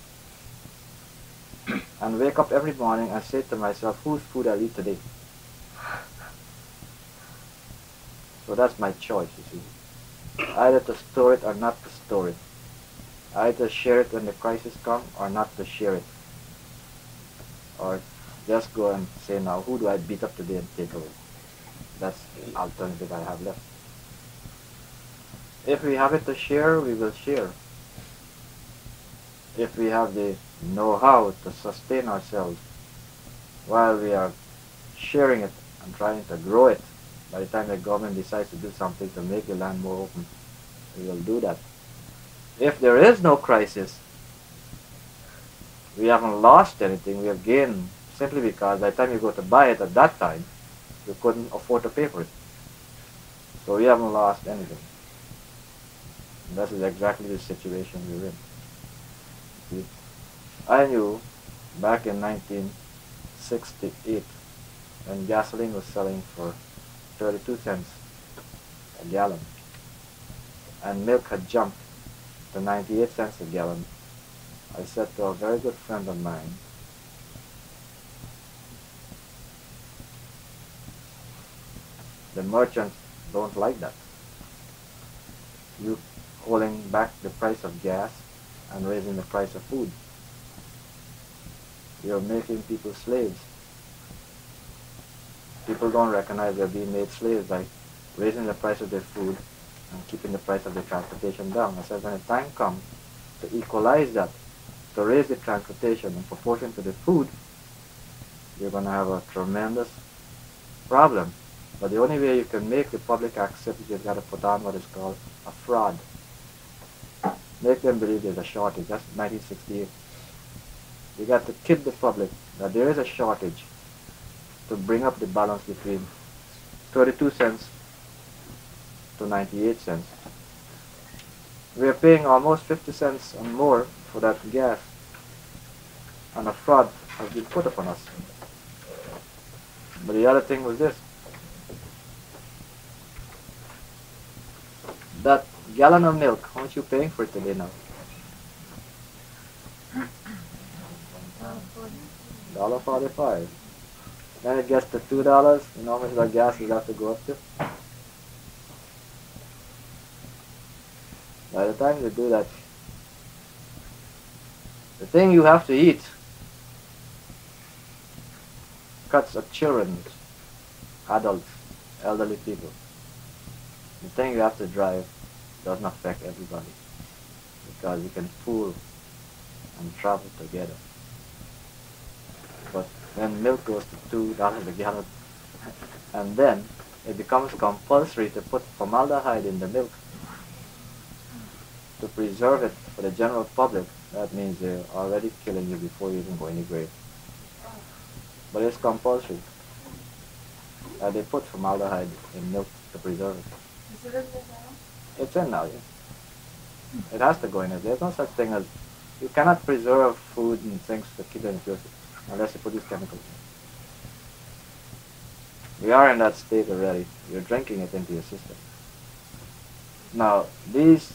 Speaker 1: *clears throat* and wake up every morning and say to myself, whose food I'll eat today. So that's my choice, you see. Either to store it or not to store it. Either share it when the crisis comes or not to share it. Or just go and say now, who do I beat up today and take away? That's the alternative I have left. If we have it to share, we will share. If we have the know-how to sustain ourselves while we are sharing it and trying to grow it, by the time the government decides to do something to make the land more open, we will do that. If there is no crisis, we haven't lost anything, we have gained simply because by the time you go to buy it at that time, you couldn't afford to pay for it. So we haven't lost anything. And this is exactly the situation we're in. See? I knew back in 1968 when gasoline was selling for 32 cents a gallon and milk had jumped to 98 cents a gallon, I said to a very good friend of mine, the merchants don't like that. You holding back the price of gas and raising the price of food. You're making people slaves. People don't recognize they're being made slaves by raising the price of their food and keeping the price of the transportation down. I said when the time comes to equalize that, to raise the transportation in proportion to the food, you're going to have a tremendous problem. But the only way you can make the public accept is you've got to put on what is called a fraud. Make them believe there's a shortage. That's 1968. You got to kid the public that there is a shortage to bring up the balance between 32 cents to 98 cents. We are paying almost 50 cents and more for that gas and a fraud has been put upon us. But the other thing was this. That gallon of milk, how much you paying for it today now? Dollar forty-five. Then it gets to two dollars. You know how much that gas is have to go up to? By the time you do that, the thing you have to eat cuts of children, adults, elderly people. The thing you have to drive doesn't affect everybody because you can pool and travel together. But when milk goes to two dollars a gallon, *laughs* and then it becomes compulsory to put formaldehyde in the milk to preserve it for the general public, that means they're already killing you before you even go any grave. But it's compulsory. Uh, they put formaldehyde in milk to preserve it.
Speaker 2: Is it in there now?
Speaker 1: It's in now, yeah. It has to go in it. There's no such thing as you cannot preserve food and things to keep it in purity unless you put these chemicals in. We are in that state already. You're drinking it into your system. Now, these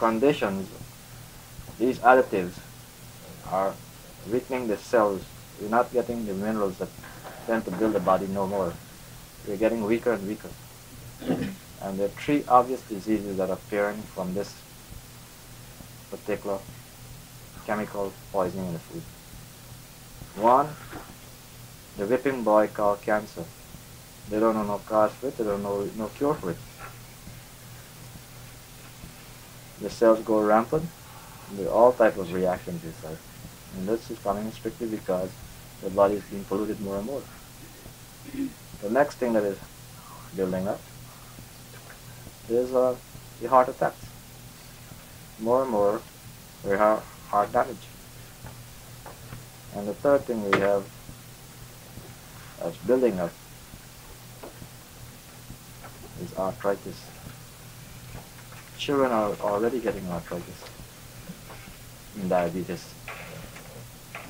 Speaker 1: conditions, these additives are weakening the cells. You're not getting the minerals that tend to build the body no more. You're getting weaker and weaker. *coughs* and there are three obvious diseases that are appearing from this particular chemical poisoning in the food. One, the whipping boy called cancer. They don't know no cause for it, they don't know no cure for it. The cells go rampant, there are all type of reactions inside. And this is coming strictly because the body is being polluted more and more. The next thing that is building up is uh, the heart attacks. More and more we have heart damage. And the third thing we have that's building up is arthritis. Children are already getting arthritis and diabetes,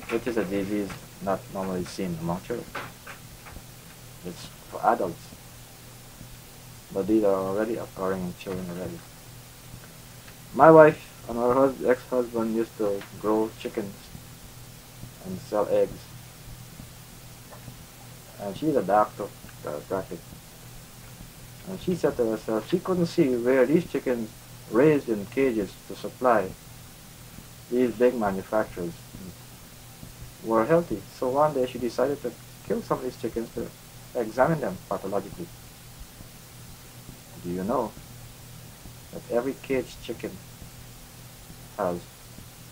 Speaker 1: which is a disease not normally seen among children. It's for adults, but these are already occurring in children already. My wife and her hus- ex-husband used to grow chickens and sell eggs. And she's a doctor, chiropractic. And she said to herself, she couldn't see where these chickens raised in cages to supply these big manufacturers were healthy. So one day she decided to kill some of these chickens to examine them pathologically. Do you know that every caged chicken has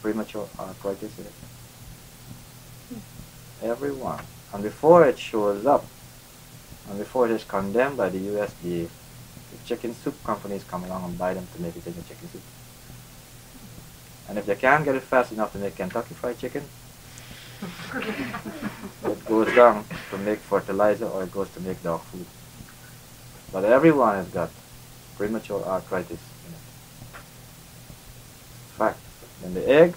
Speaker 1: premature arthritis in it? And before it shows up, and before it is condemned by the USDA, the chicken soup companies come along and buy them to make it into chicken soup. And if they can't get it fast enough to make Kentucky Fried Chicken, *laughs* it goes down to make fertilizer or it goes to make dog food. But everyone has got premature arthritis in it. Fact. And the egg,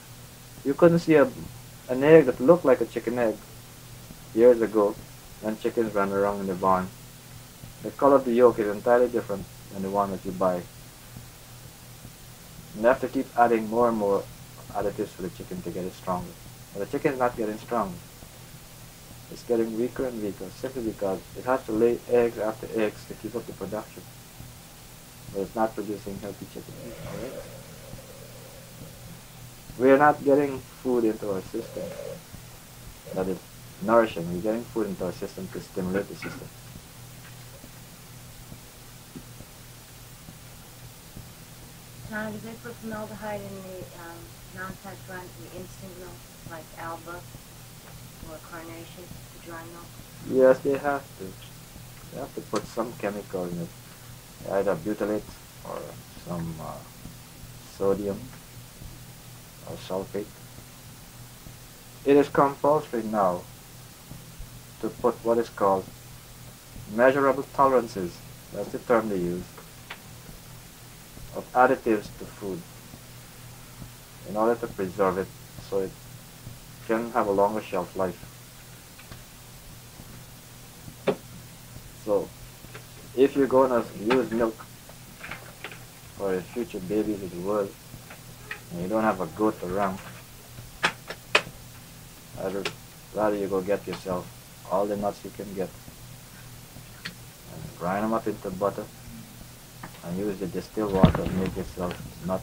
Speaker 1: you couldn't see a, an egg that looked like a chicken egg years ago when chickens ran around in the barn. The color of the yolk is entirely different than the one that you buy. You have to keep adding more and more additives for the chicken to get it stronger. But the chicken is not getting stronger. It's getting weaker and weaker simply because it has to lay eggs after eggs to keep up the production. But it's not producing healthy chicken. Alright? We are not getting food into our system that is nourishing. We're getting food into our system to stimulate the system.
Speaker 2: Tom, do they put formaldehyde in the um, non-fat the instant milk, like Alba or Carnation, the dry milk?
Speaker 1: Yes, they have to. They have to put some chemical in it, either butylate or some uh, sodium or sulfate. It is compulsory now to put what is called measurable tolerances, that's the term they use, of additives to food in order to preserve it so it can have a longer shelf life. So, if you're going to use milk for the future babies the world, and you don't have a goat around, I'd rather you go get yourself all the nuts you can get and grind them up into butter and use the distilled water to make yourself nut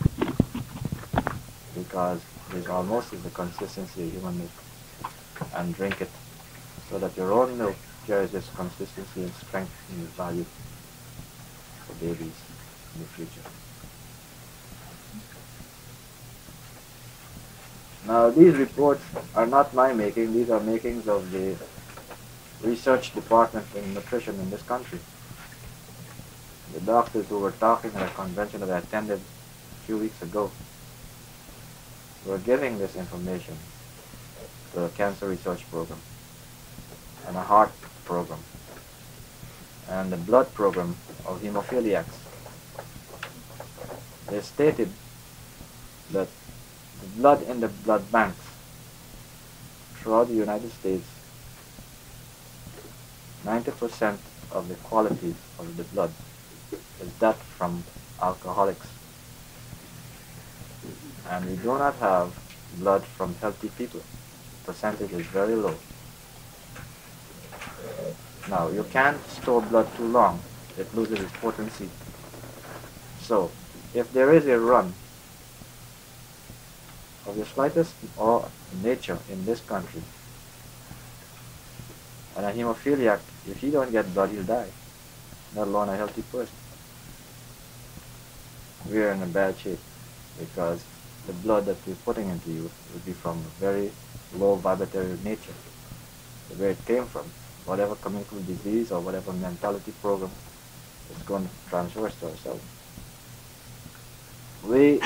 Speaker 1: because it's almost the consistency of human milk and drink it so that your own milk carries this consistency and strength and value for babies in the future. Now these reports are not my making, these are makings of the research department in nutrition in this country. The doctors who were talking at a convention that I attended a few weeks ago were giving this information to a cancer research program and a heart program and the blood program of hemophiliacs. They stated that the blood in the blood banks throughout the United States, 90% of the quality of the blood is that from alcoholics. And we do not have blood from healthy people. The percentage is very low. Now, you can't store blood too long. It loses its potency. So, if there is a run of the slightest or nature in this country. And a hemophiliac, if he don't get blood, he'll die, let alone a healthy person. We're in a bad shape because the blood that we're putting into you will be from a very low vibratory nature, where it came from. Whatever communicable disease or whatever mentality program is going to transverse to ourselves. We,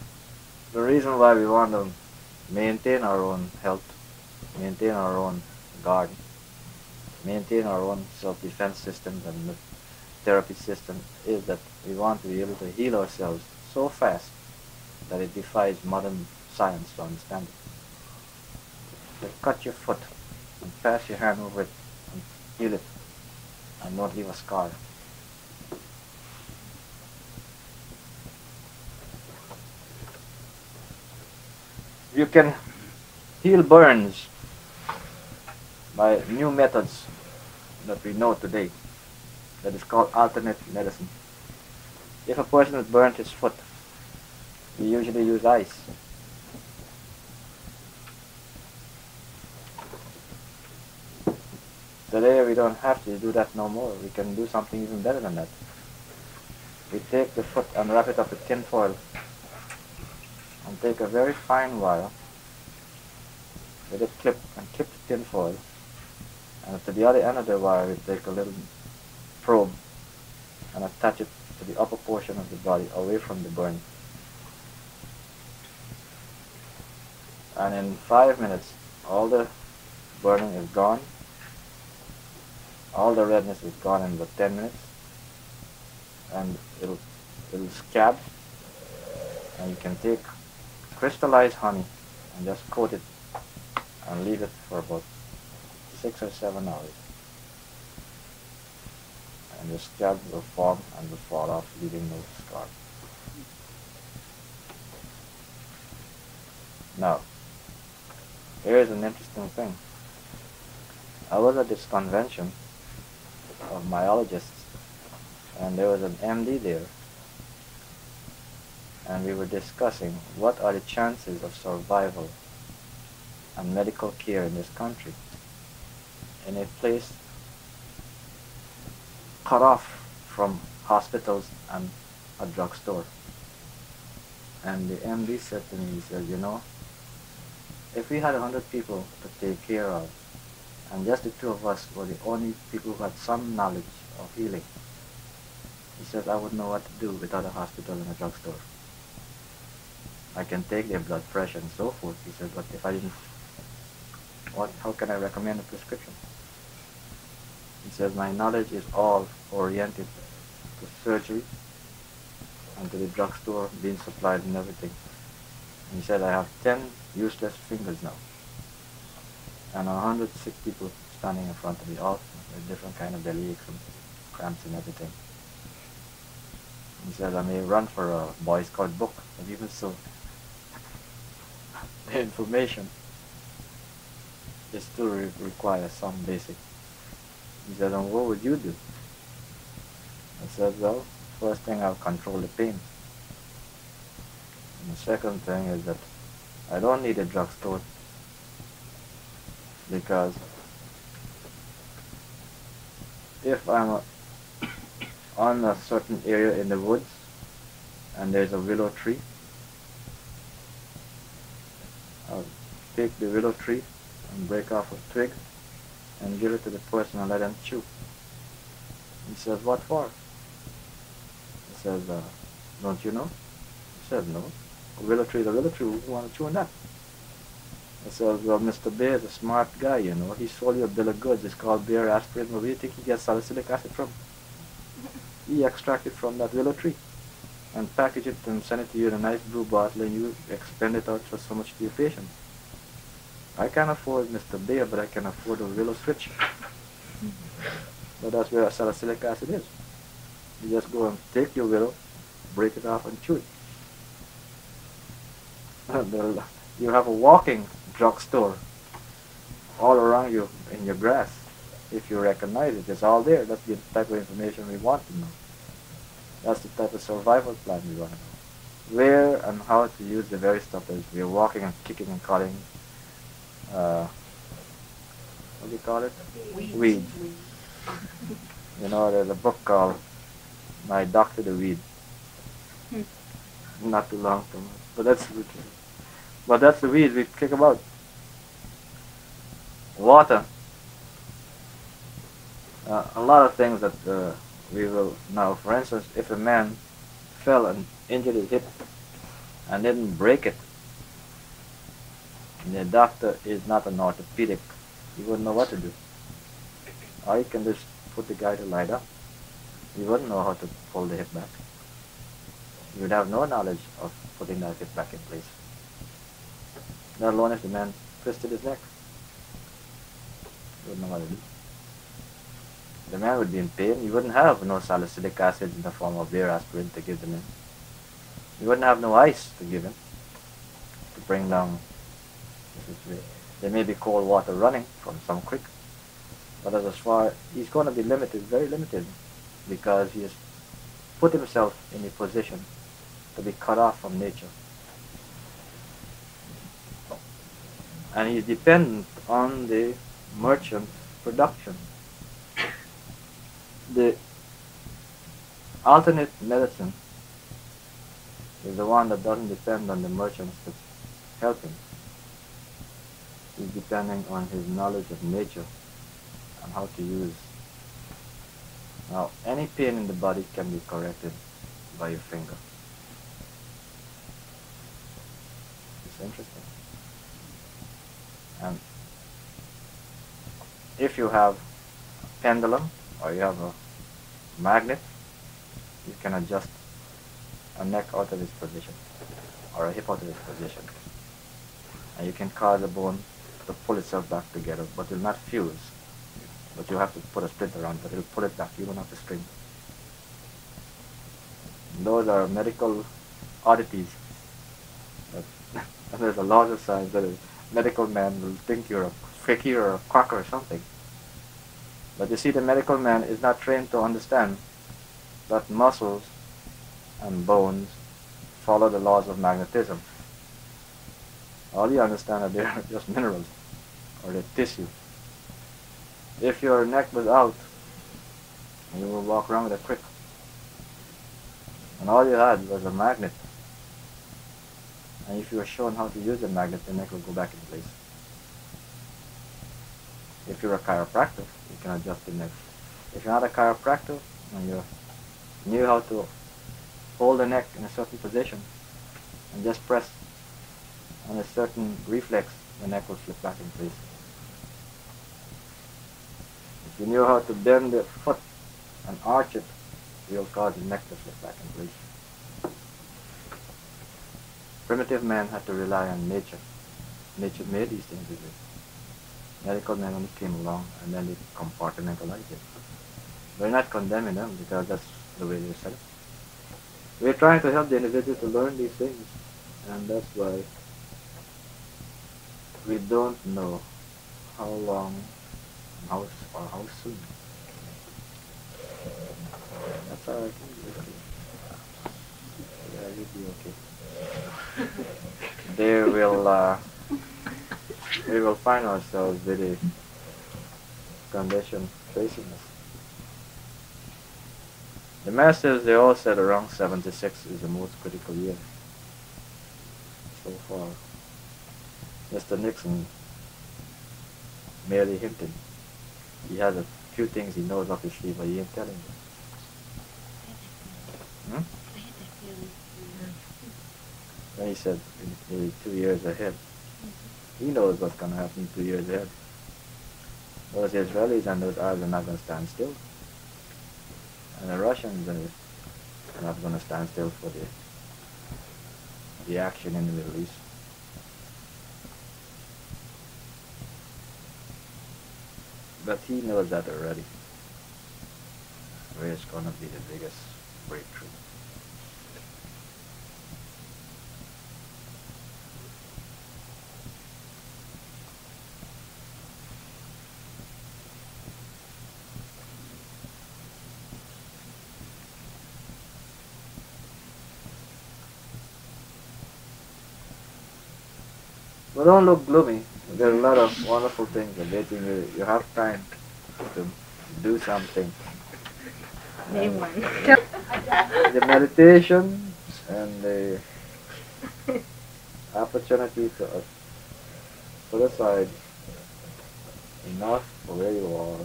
Speaker 1: *coughs* the reason why we want to maintain our own health, maintain our own garden, maintain our own self-defense systems and therapy system is that we want to be able to heal ourselves so fast that it defies modern science to understand it. So cut your foot and pass your hand over it and heal it and not leave a scar. You can heal burns by new methods that we know today that is called alternate medicine. If a person has burnt his foot, we usually use ice. Today we don't have to do that no more. We can do something even better than that. We take the foot and wrap it up with tin foil and take a very fine wire with a clip and clip the tin foil and to the other end of the wire we take a little probe and attach it to the upper portion of the body away from the burn. And in five minutes all the burning is gone. All the redness is gone in about 10 minutes. And it'll, it'll scab. And you can take crystallized honey and just coat it and leave it for about six or seven hours and the scab will form and will fall off leaving no scar. Now, here is an interesting thing. I was at this convention of myologists and there was an MD there and we were discussing what are the chances of survival and medical care in this country in a place cut off from hospitals and a drugstore. And the MD said to me, he said, you know, if we had a hundred people to take care of, and just the two of us were the only people who had some knowledge of healing. He says, I wouldn't know what to do without a hospital and a drugstore. I can take their blood pressure and so forth. He said, but if I didn't, what, how can I recommend a prescription? He says, my knowledge is all oriented to surgery and to the drugstore being supplied and everything. And he said, I have 10 useless fingers now and 106 people standing in front of me, all with different kind of belly aches and cramps and everything. He says I may run for a Boy Scout book, but even so, *laughs* the information it still re requires some basic. He said, and what would you do? I said, well, first thing I'll control the pain. And the second thing is that I don't need a drugstore because if I'm on a certain area in the woods and there's a willow tree, I'll take the willow tree and break off a twig and give it to the person and let them chew. He says, what for? He says, uh, don't you know? He said, no. A willow tree is a willow tree. We want to chew on that. I said, well, Mr. Bayer is a smart guy, you know. He sold you a bill of goods. It's called Bayer Aspirin. Where do you think he gets salicylic acid from? *laughs* He extracted from that willow tree and package it and send it to you in a nice blue bottle and you expend it out for so much to your patients. I can't afford Mr. Bayer, but I can afford a willow switch. But that's where salicylic acid is. You just go and take your willow, break it off and chew it. *laughs* And uh, you have a walking drugstore all around you in your grass. If you recognize it, it's all there. That's the type of information we want to know. That's the type of survival plan we want to know. where and how to use the very stuff that we're walking and kicking and calling, uh, what do you call it? Weed. You know, there's a book called My Doctor the Weed. Not too long, too much. But that's but that's the weed we kick about. Water. Uh, a lot of things that uh, we will now. For instance, if a man fell and injured his hip and didn't break it, the doctor is not an orthopedic, he wouldn't know what to do. He can just put the guy to lie down. He wouldn't know how to pull the hip back. He would have no knowledge of putting that hip back in place. Let alone if the man twisted his neck. He wouldn't know what to do. The man would be in pain. He wouldn't have no salicylic acid in the form of Bayer aspirin to give the man. He wouldn't have no ice to give him to bring down situation. There may be cold water running from some creek, but as far he's going to be limited, very limited, because he has put himself in a position to be cut off from nature. And he's dependent on the merchant production. The alternate medicine is the one that doesn't depend on the merchants to help him. Depending on his knowledge of nature and how to use. Now, any pain in the body can be corrected by your finger. It's interesting. And if you have a pendulum or you have a magnet, you can adjust a neck out of its position or a hip out of its position. And you can cause a bone to pull itself back together, but will not fuse. But you have to put a splinter on it, but it'll pull it back. You don't have to string. Those are medical oddities. But *laughs* there's a of signs that a medical man will think you're a fakir or a quack or something. But you see, the medical man is not trained to understand that muscles and bones follow the laws of magnetism. All you understand are they're *laughs* just minerals or the tissue. If your neck was out, you would walk around with a crick. And all you had was a magnet. And if you were shown how to use the magnet, the neck will go back in place. If you're a chiropractor, you can adjust the neck. If you're not a chiropractor and you knew how to hold the neck in a certain position and just press on a certain reflex, the neck will flip back in place. You knew how to bend the foot and arch it, you'll cause the neck to slip back in place. Primitive man had to rely on nature. Nature made these things with it. Medical men only came along and then they compartmentalized it. We're not condemning them because that's the way they're set up. We're trying to help the individual to learn these things and that's why we don't know how long how, or how soon. That's all I can do. Yeah, you'll be okay. *laughs* they will, uh, we will find ourselves with a condition facing us. The masters, they all said around 76 is the most critical year so far. Mr. Nixon merely hinted. He has a few things he knows up his sleeve, but he ain't telling you. Hmm? Then he said, maybe two years ahead. He knows what's going to happen two years ahead. Those Israelis and those Arabs are not going to stand still. And the Russians are not going to stand still for the, the action in the Middle East. But he knows that already. Where's gonna be the biggest breakthrough? But don't look gloomy. There are a lot of wonderful things awaiting you. You have time to do something.
Speaker 2: Name one. *laughs*
Speaker 1: The meditation and the opportunity to uh, put aside enough for where you are.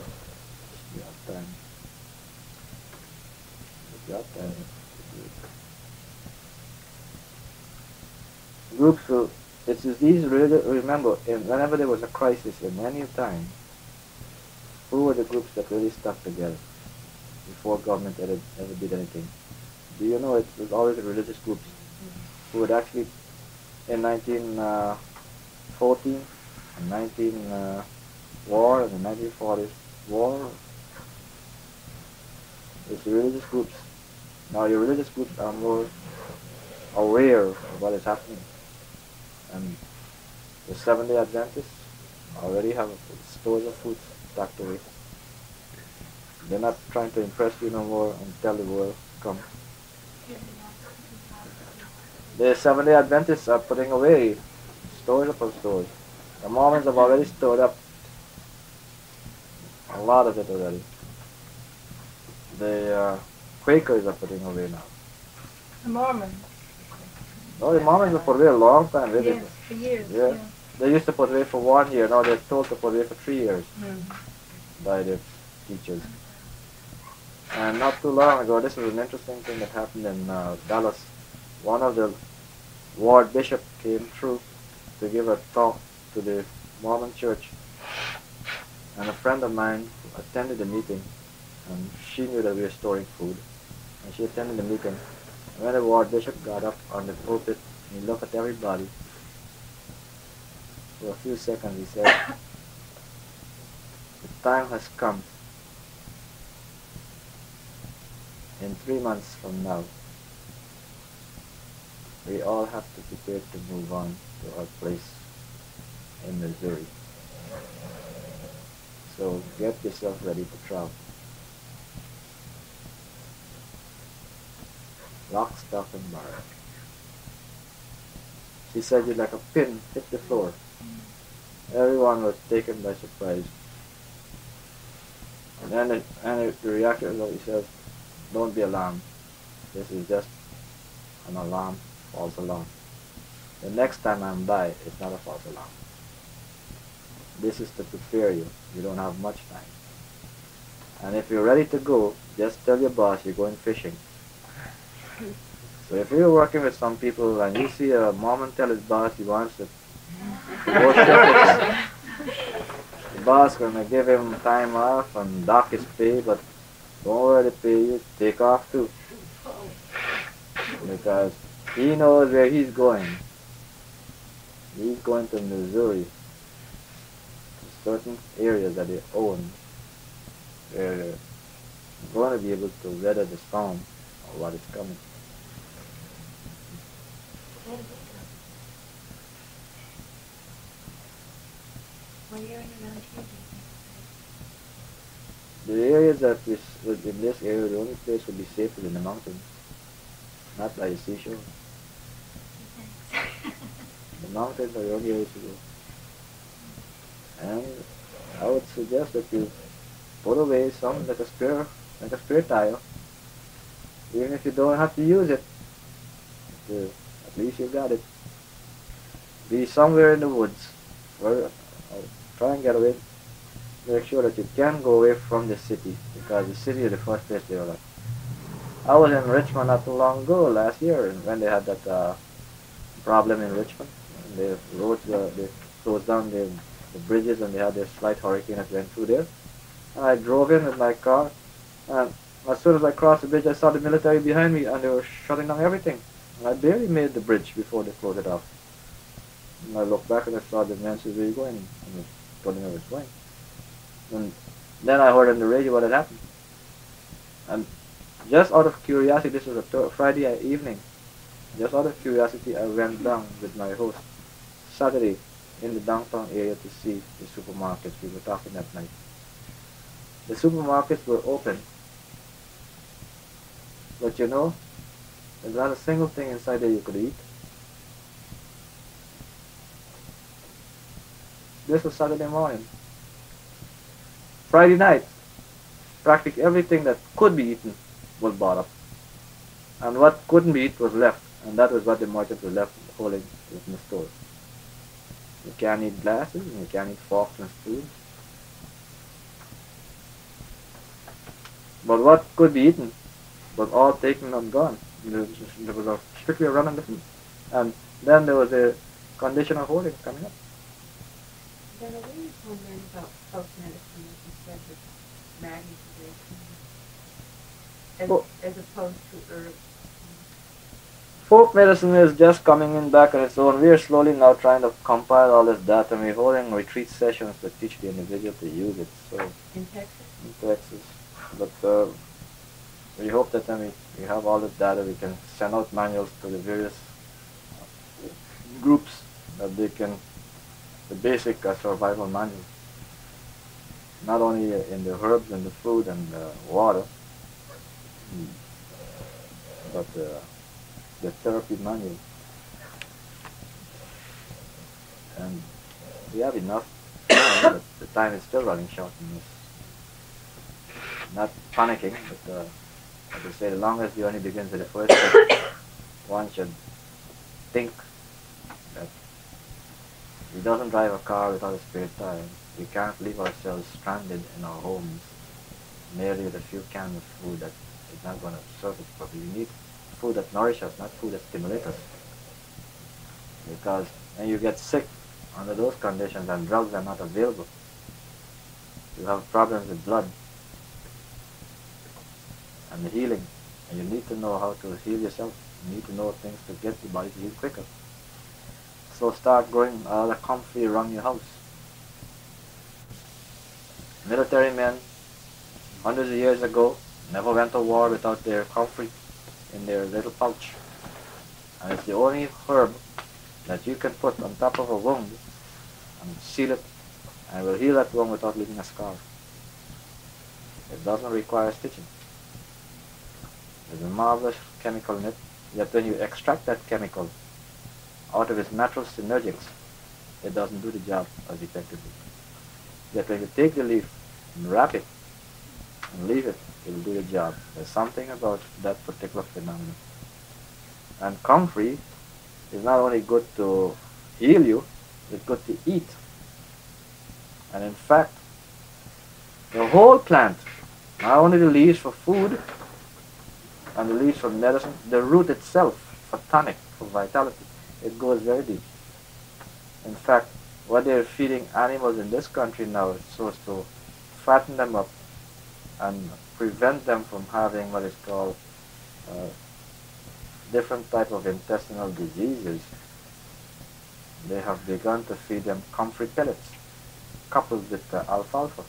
Speaker 1: You have time. You have time. to do it. Groups will, it's just these remember, in, whenever there was a crisis in any time, who were the groups that really stuck together before government ever, ever did anything? Do you know it was always the religious groups who would actually, in 1914 and 19 uh, war and the 1940s war, it's the religious groups. Now your religious groups are more aware of what is happening. And the Seventh-day Adventists already have stores of food stocked away. They're not trying to impress you no more and tell the world, come. The Seventh-day Adventists are putting away stores upon stores. The Mormons have already stored up a lot of it already. The uh, Quakers are putting away now.
Speaker 2: The Mormons.
Speaker 1: No, the Mormons have put away a long time. They,
Speaker 2: Yes, for years.
Speaker 1: Yeah. they used to put away for one year. Now they're told to put away for three years
Speaker 2: Mm.
Speaker 1: by the teachers. And not too long ago, this was an interesting thing that happened in uh, Dallas. One of the ward bishop came through to give a talk to the Mormon church. And a friend of mine attended the meeting, and she knew that we were storing food. And she attended the meeting. When the ward bishop got up on the pulpit, he looked at everybody. For a few seconds, he said, The time has come. In three months from now, we all have to prepare to move on to our place in Missouri. So get yourself ready to travel. Lock, stock, and barrel. She said you like a pin hit the floor. Everyone was taken by surprise. And then it, and it, the reactor was, says, don't be alarmed. This is just an alarm, false alarm. The next time I'm by, it's not a false alarm. This is to prepare you. You don't have much time. And if you're ready to go, just tell your boss you're going fishing. So if you're working with some people and you see a mom and tell his boss he wants to fishing, the boss gonna give him time off and dock his pay, but don't worry, pay you, take off too. Because he knows where he's going. He's going to Missouri. to Certain areas that they own they're going to be able to weather the storm or what is coming.
Speaker 2: Area
Speaker 1: The areas that is in this area, the only place would be safe is in the mountains, not by the seashore. The mountains are the only way to go. And I would suggest that you put away some like a spare like a spare tire. Even if you don't have to use it. at least you got it. Be somewhere in the woods. Uh, try and get away. Make sure that you can go away from the city because the city is the first place they were like. I was in Richmond not too long ago last year when they had that uh, problem in Richmond. And the roads they closed down the, the bridges and they had this slight hurricane that went through there. And I drove in with my car and as soon as I crossed the bridge I saw the military behind me and they were shutting down everything. And I barely made the bridge before they closed it off. And I looked back and I saw the man said, Where you going? And was told him I was going. And then I heard on the radio what had happened. And just out of curiosity, this was a Friday evening. Just out of curiosity, I went down with my host Saturday in the downtown area to see the supermarkets. We were talking that night. The supermarkets were open. But you know, there's not a single thing inside there you could eat. this was Saturday morning. Friday night, practically everything that could be eaten was bought up. And what couldn't be eaten was left. And that was what the merchants were left holding in the store. You can't eat glasses, you can't eat forks and spoons. But what could be eaten was all taken and gone. There, there was a strictly a run and listen. And then there was a conditional holding coming up.
Speaker 5: Then what are you wondering about folk medicine instead of as,
Speaker 1: Well-
Speaker 5: as opposed to herbs?
Speaker 1: Folk medicine is just coming in back on its own. We are slowly now trying to compile all this data. And we're holding retreat sessions to teach the individual to use it. So
Speaker 5: In Texas?
Speaker 1: in Texas, but uh, we hope that we, we have all this data, we can send out manuals to the various groups that they can the basic uh, survival manual. Not only in the herbs and the food and the water, but uh, the therapy manual. And we have enough *coughs* but the time is still running short in this. Not panicking, but uh, like I say, as long as the only begins with the first *coughs* step, one should think that we doesn't drive a car without a spare tire. We can't leave ourselves stranded in our homes merely with a few cans of food that is not going to serve us properly. We need food that nourishes us, not food that stimulates us. Because when you get sick under those conditions and drugs are not available, you have problems with blood and the healing. And you need to know how to heal yourself. You need to know things to get the body to heal quicker. So start growing uh, the comfrey around your house. Military men, hundreds of years ago, never went to war without their comfrey in their little pouch. And it's the only herb that you can put on top of a wound and seal it and will heal that wound without leaving a scar. It doesn't require stitching. There's a marvelous chemical in it, yet when you extract that chemical out of its natural synergics, it doesn't do the job as effectively. Yet when you take the leaf and wrap it and leave it, it will do the job. There's something about that particular phenomenon. And comfrey is not only good to heal you, it's good to eat. And in fact, the whole plant, not only the leaves for food and the leaves for medicine, the root itself for tonic, for vitality, it goes very deep. In fact, what they're feeding animals in this country now is so as to fatten them up and prevent them from having what is called uh, different type of intestinal diseases. They have begun to feed them comfrey pellets coupled with uh, alfalfa.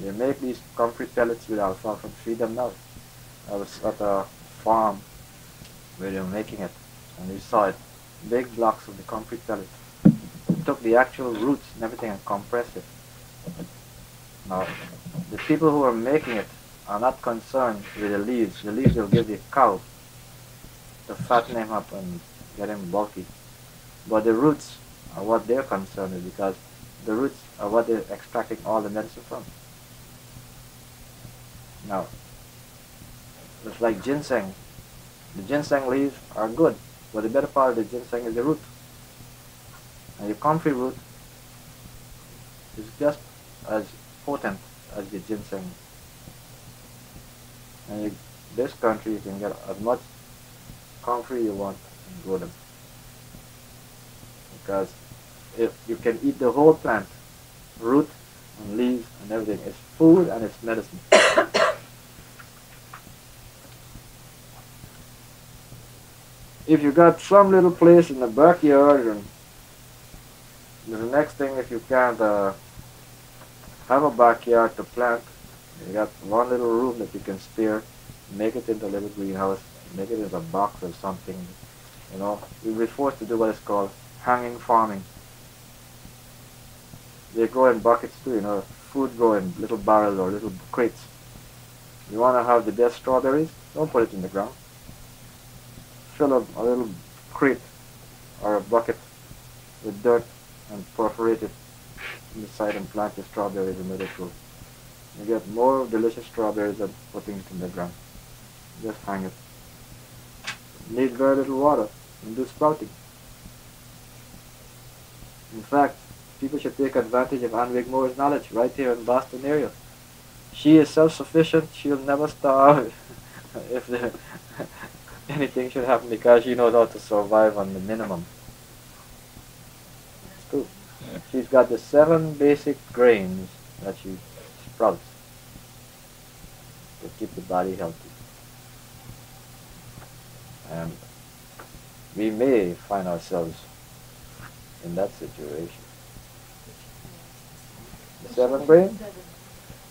Speaker 1: They make these comfrey pellets with alfalfa and feed them now. I was at a farm where they were making it and we saw it, big blocks of the comfrey pellet. They took the actual roots and everything and compressed it. Now, the people who are making it are not concerned with the leaves. The leaves will give the cow to fatten him up and get him bulky. But the roots are what they're concerned with because the roots are what they're extracting all the medicine from. Now, it's like ginseng. The ginseng leaves are good, but the better part of the ginseng is the root. And the comfrey root is just as potent as the ginseng. And you, this country you can get as much comfrey you want and grow them. Because if you can eat the whole plant, root and leaves and everything. It's food and it's medicine. If you got some little place in the backyard and the next thing if you can't uh, have a backyard to plant you got one little room that you can spare make it into a little greenhouse make it into a box or something you know. You'll be forced to do what is called hanging farming. They grow in buckets too you know. Food grow in little barrels or little crates. You want to have the best strawberries? Don't put it in the ground fill up a little crate or a bucket with dirt and perforate it in the side and plant your strawberries in the grow. You get more delicious strawberries than putting it in the ground. Just hang it. Need very little water and do sprouting. In fact, people should take advantage of Ann Wigmore's knowledge right here in Boston area. She is self-sufficient. She'll never starve *laughs* if anything should happen because she knows how to survive on the minimum. It's true. She's got the seven basic grains that she sprouts to keep the body healthy. And we may find ourselves in that situation. The seven grain,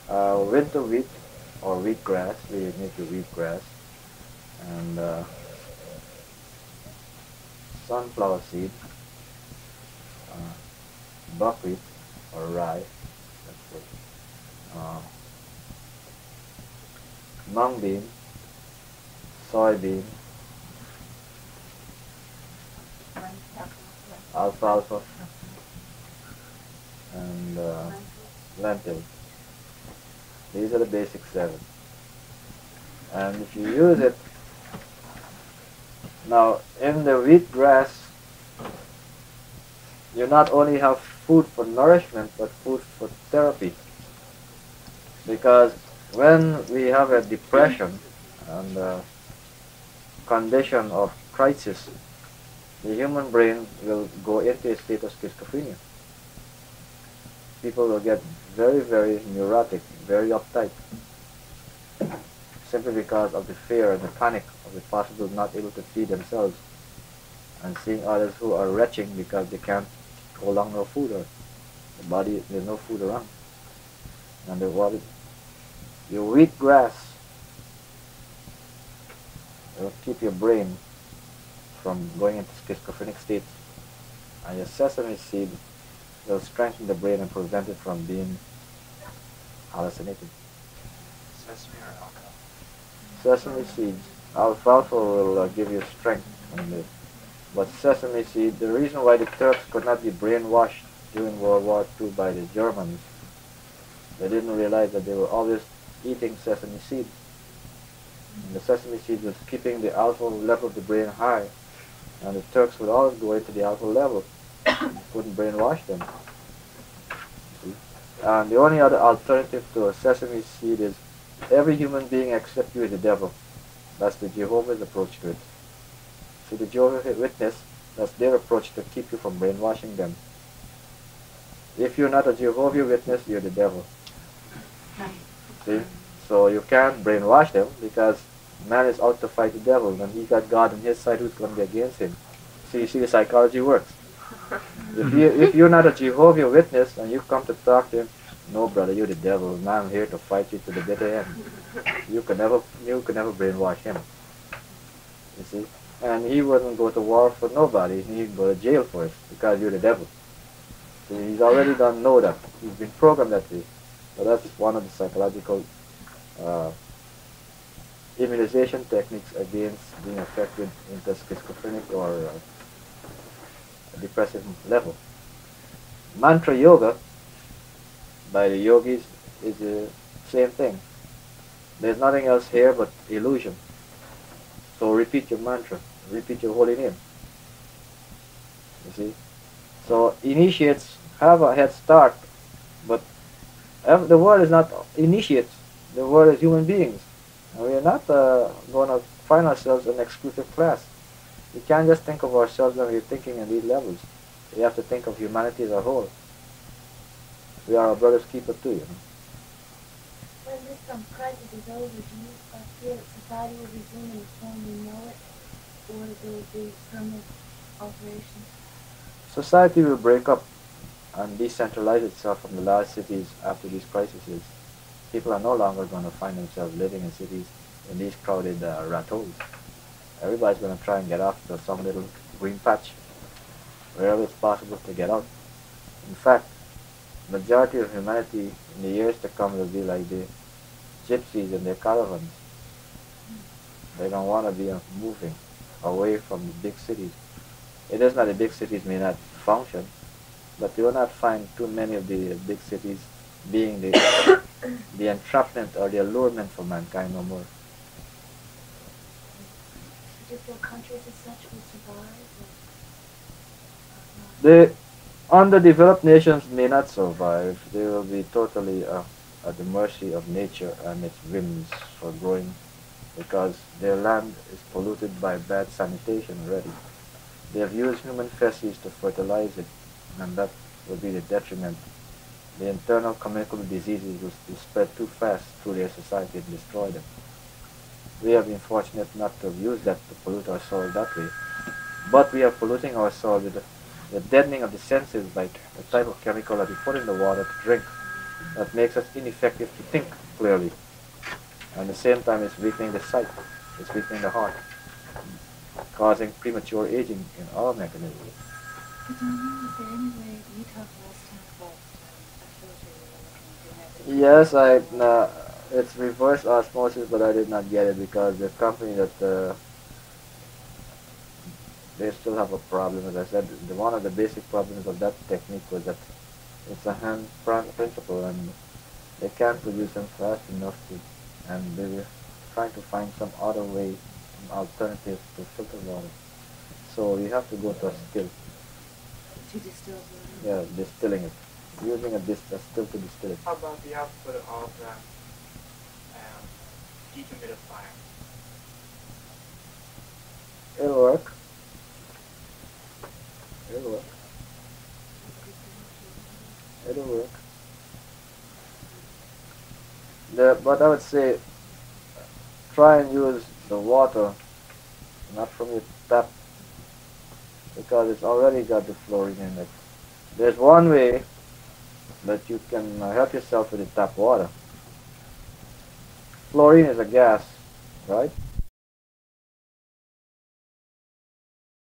Speaker 1: uh, winter wheat or wheat grass, we make the wheat grass, and uh, sunflower seed, uh, buckwheat or rye, that's. Uh, mung bean, soybean, alfalfa, and uh, lentils. These are the basic seven. And if you use it, now in the wheatgrass, you not only have food for nourishment, but food for therapy. Because when we have a depression and a condition of crisis, the human brain will go into a state of schizophrenia. People will get very, very neurotic, very uptight, simply because of the fear and the panic of the possible not able to feed themselves and seeing others who are retching because they can't go along no food or the body, there's no food around. And the water, you wheat grass will keep your brain from going into schizophrenic states. And your sesame seed will strengthen the brain and prevent it from being hallucinated.
Speaker 4: Sesame or alcohol?
Speaker 1: Sesame seeds, alfalfa will uh, give you strength. And the, but sesame seed, the reason why the Turks could not be brainwashed during World War II by the Germans, they didn't realize that they were always eating sesame seeds. And the sesame seed was keeping the alpha level of the brain high, and the Turks would always go into the alpha level. *coughs* Couldn't brainwash them. And the only other alternative to a sesame seed is every human being except you is the devil. That's the Jehovah's approach to it. So the Jehovah's Witness, that's their approach to keep you from brainwashing them. If you're not a Jehovah's Witness, you're the devil. See? So you can't brainwash them because man is out to fight the devil and he's got God on his side who's going to be against him. So you see the psychology works. If you if you're not a Jehovah Witness and you come to talk to him, no brother, you're the devil. Man, I'm here to fight you to the bitter end. You can never you can never brainwash him. You see? And he wouldn't go to war for nobody. He'd go to jail for it because you're the devil. So he's already done know that. He's been programmed that way. So that's one of the psychological uh, immunization techniques against being affected into schizophrenic or uh, depressive level. Mantra yoga by the yogis is the same thing. There's nothing else here but illusion. So repeat your mantra, repeat your holy name. You see? So initiates have a head start, but the world is not initiates. The world is human beings. And we are not uh, going to find ourselves an exclusive class. We can't just think of ourselves when we're thinking in these levels. We have to think of humanity as a whole. We are our brother's keeper too, you know.
Speaker 2: When this um, crisis is over, do you uh, feel that society will resume in the form we know it, or there will be permanent alterations?
Speaker 1: Society will break up and decentralize itself from the large cities after these crises. People are no longer going to find themselves living in cities in these crowded uh, rat holes. Everybody's going to try and get off to some little green patch, wherever it's possible to get out. In fact, majority of humanity in the years to come will be like the gypsies in their caravans. They don't want to be moving away from the big cities. It is not the big cities may not function, but you will not find too many of the big cities being the *coughs* the entrapment or the allurement for mankind no more.
Speaker 2: Do you feel countries as such will survive? Or,
Speaker 1: The underdeveloped nations may not survive. They will be totally uh, at the mercy of nature and its whims for growing because their land is polluted by bad sanitation already. They have used human feces to fertilize it, and that will be the detriment. The internal communicable diseases will, spread too fast through their society and destroy them. We have been fortunate not to have used that to pollute our soil that way, but we are polluting our soil with the, deadening of the senses by the type of chemical that we put in the water to drink that makes us ineffective to think clearly. And at the same time, it's weakening the sight, it's weakening the heart, causing premature aging in
Speaker 5: all mechanisms.
Speaker 1: Yes, I. Uh, it's reverse osmosis, but I did not get it because the company that uh, they still have a problem. As I said, the, one of the basic problems of that technique was that it's a hand prin- principle, and they can't produce them fast enough to, and they were trying to find some other way, some alternative to filter water. So you have to go to a still,
Speaker 5: To distill water?
Speaker 1: yeah, distilling it, using a, dis- a still to distill it.
Speaker 4: How about the output of um, um, dehumidifier?
Speaker 1: It'll work. It'll work. It'll work. The, but I would say try and use the water not from your tap because it's already got the fluorine in it. There's one way that you can uh, help yourself with the tap water. Fluorine is a gas, right?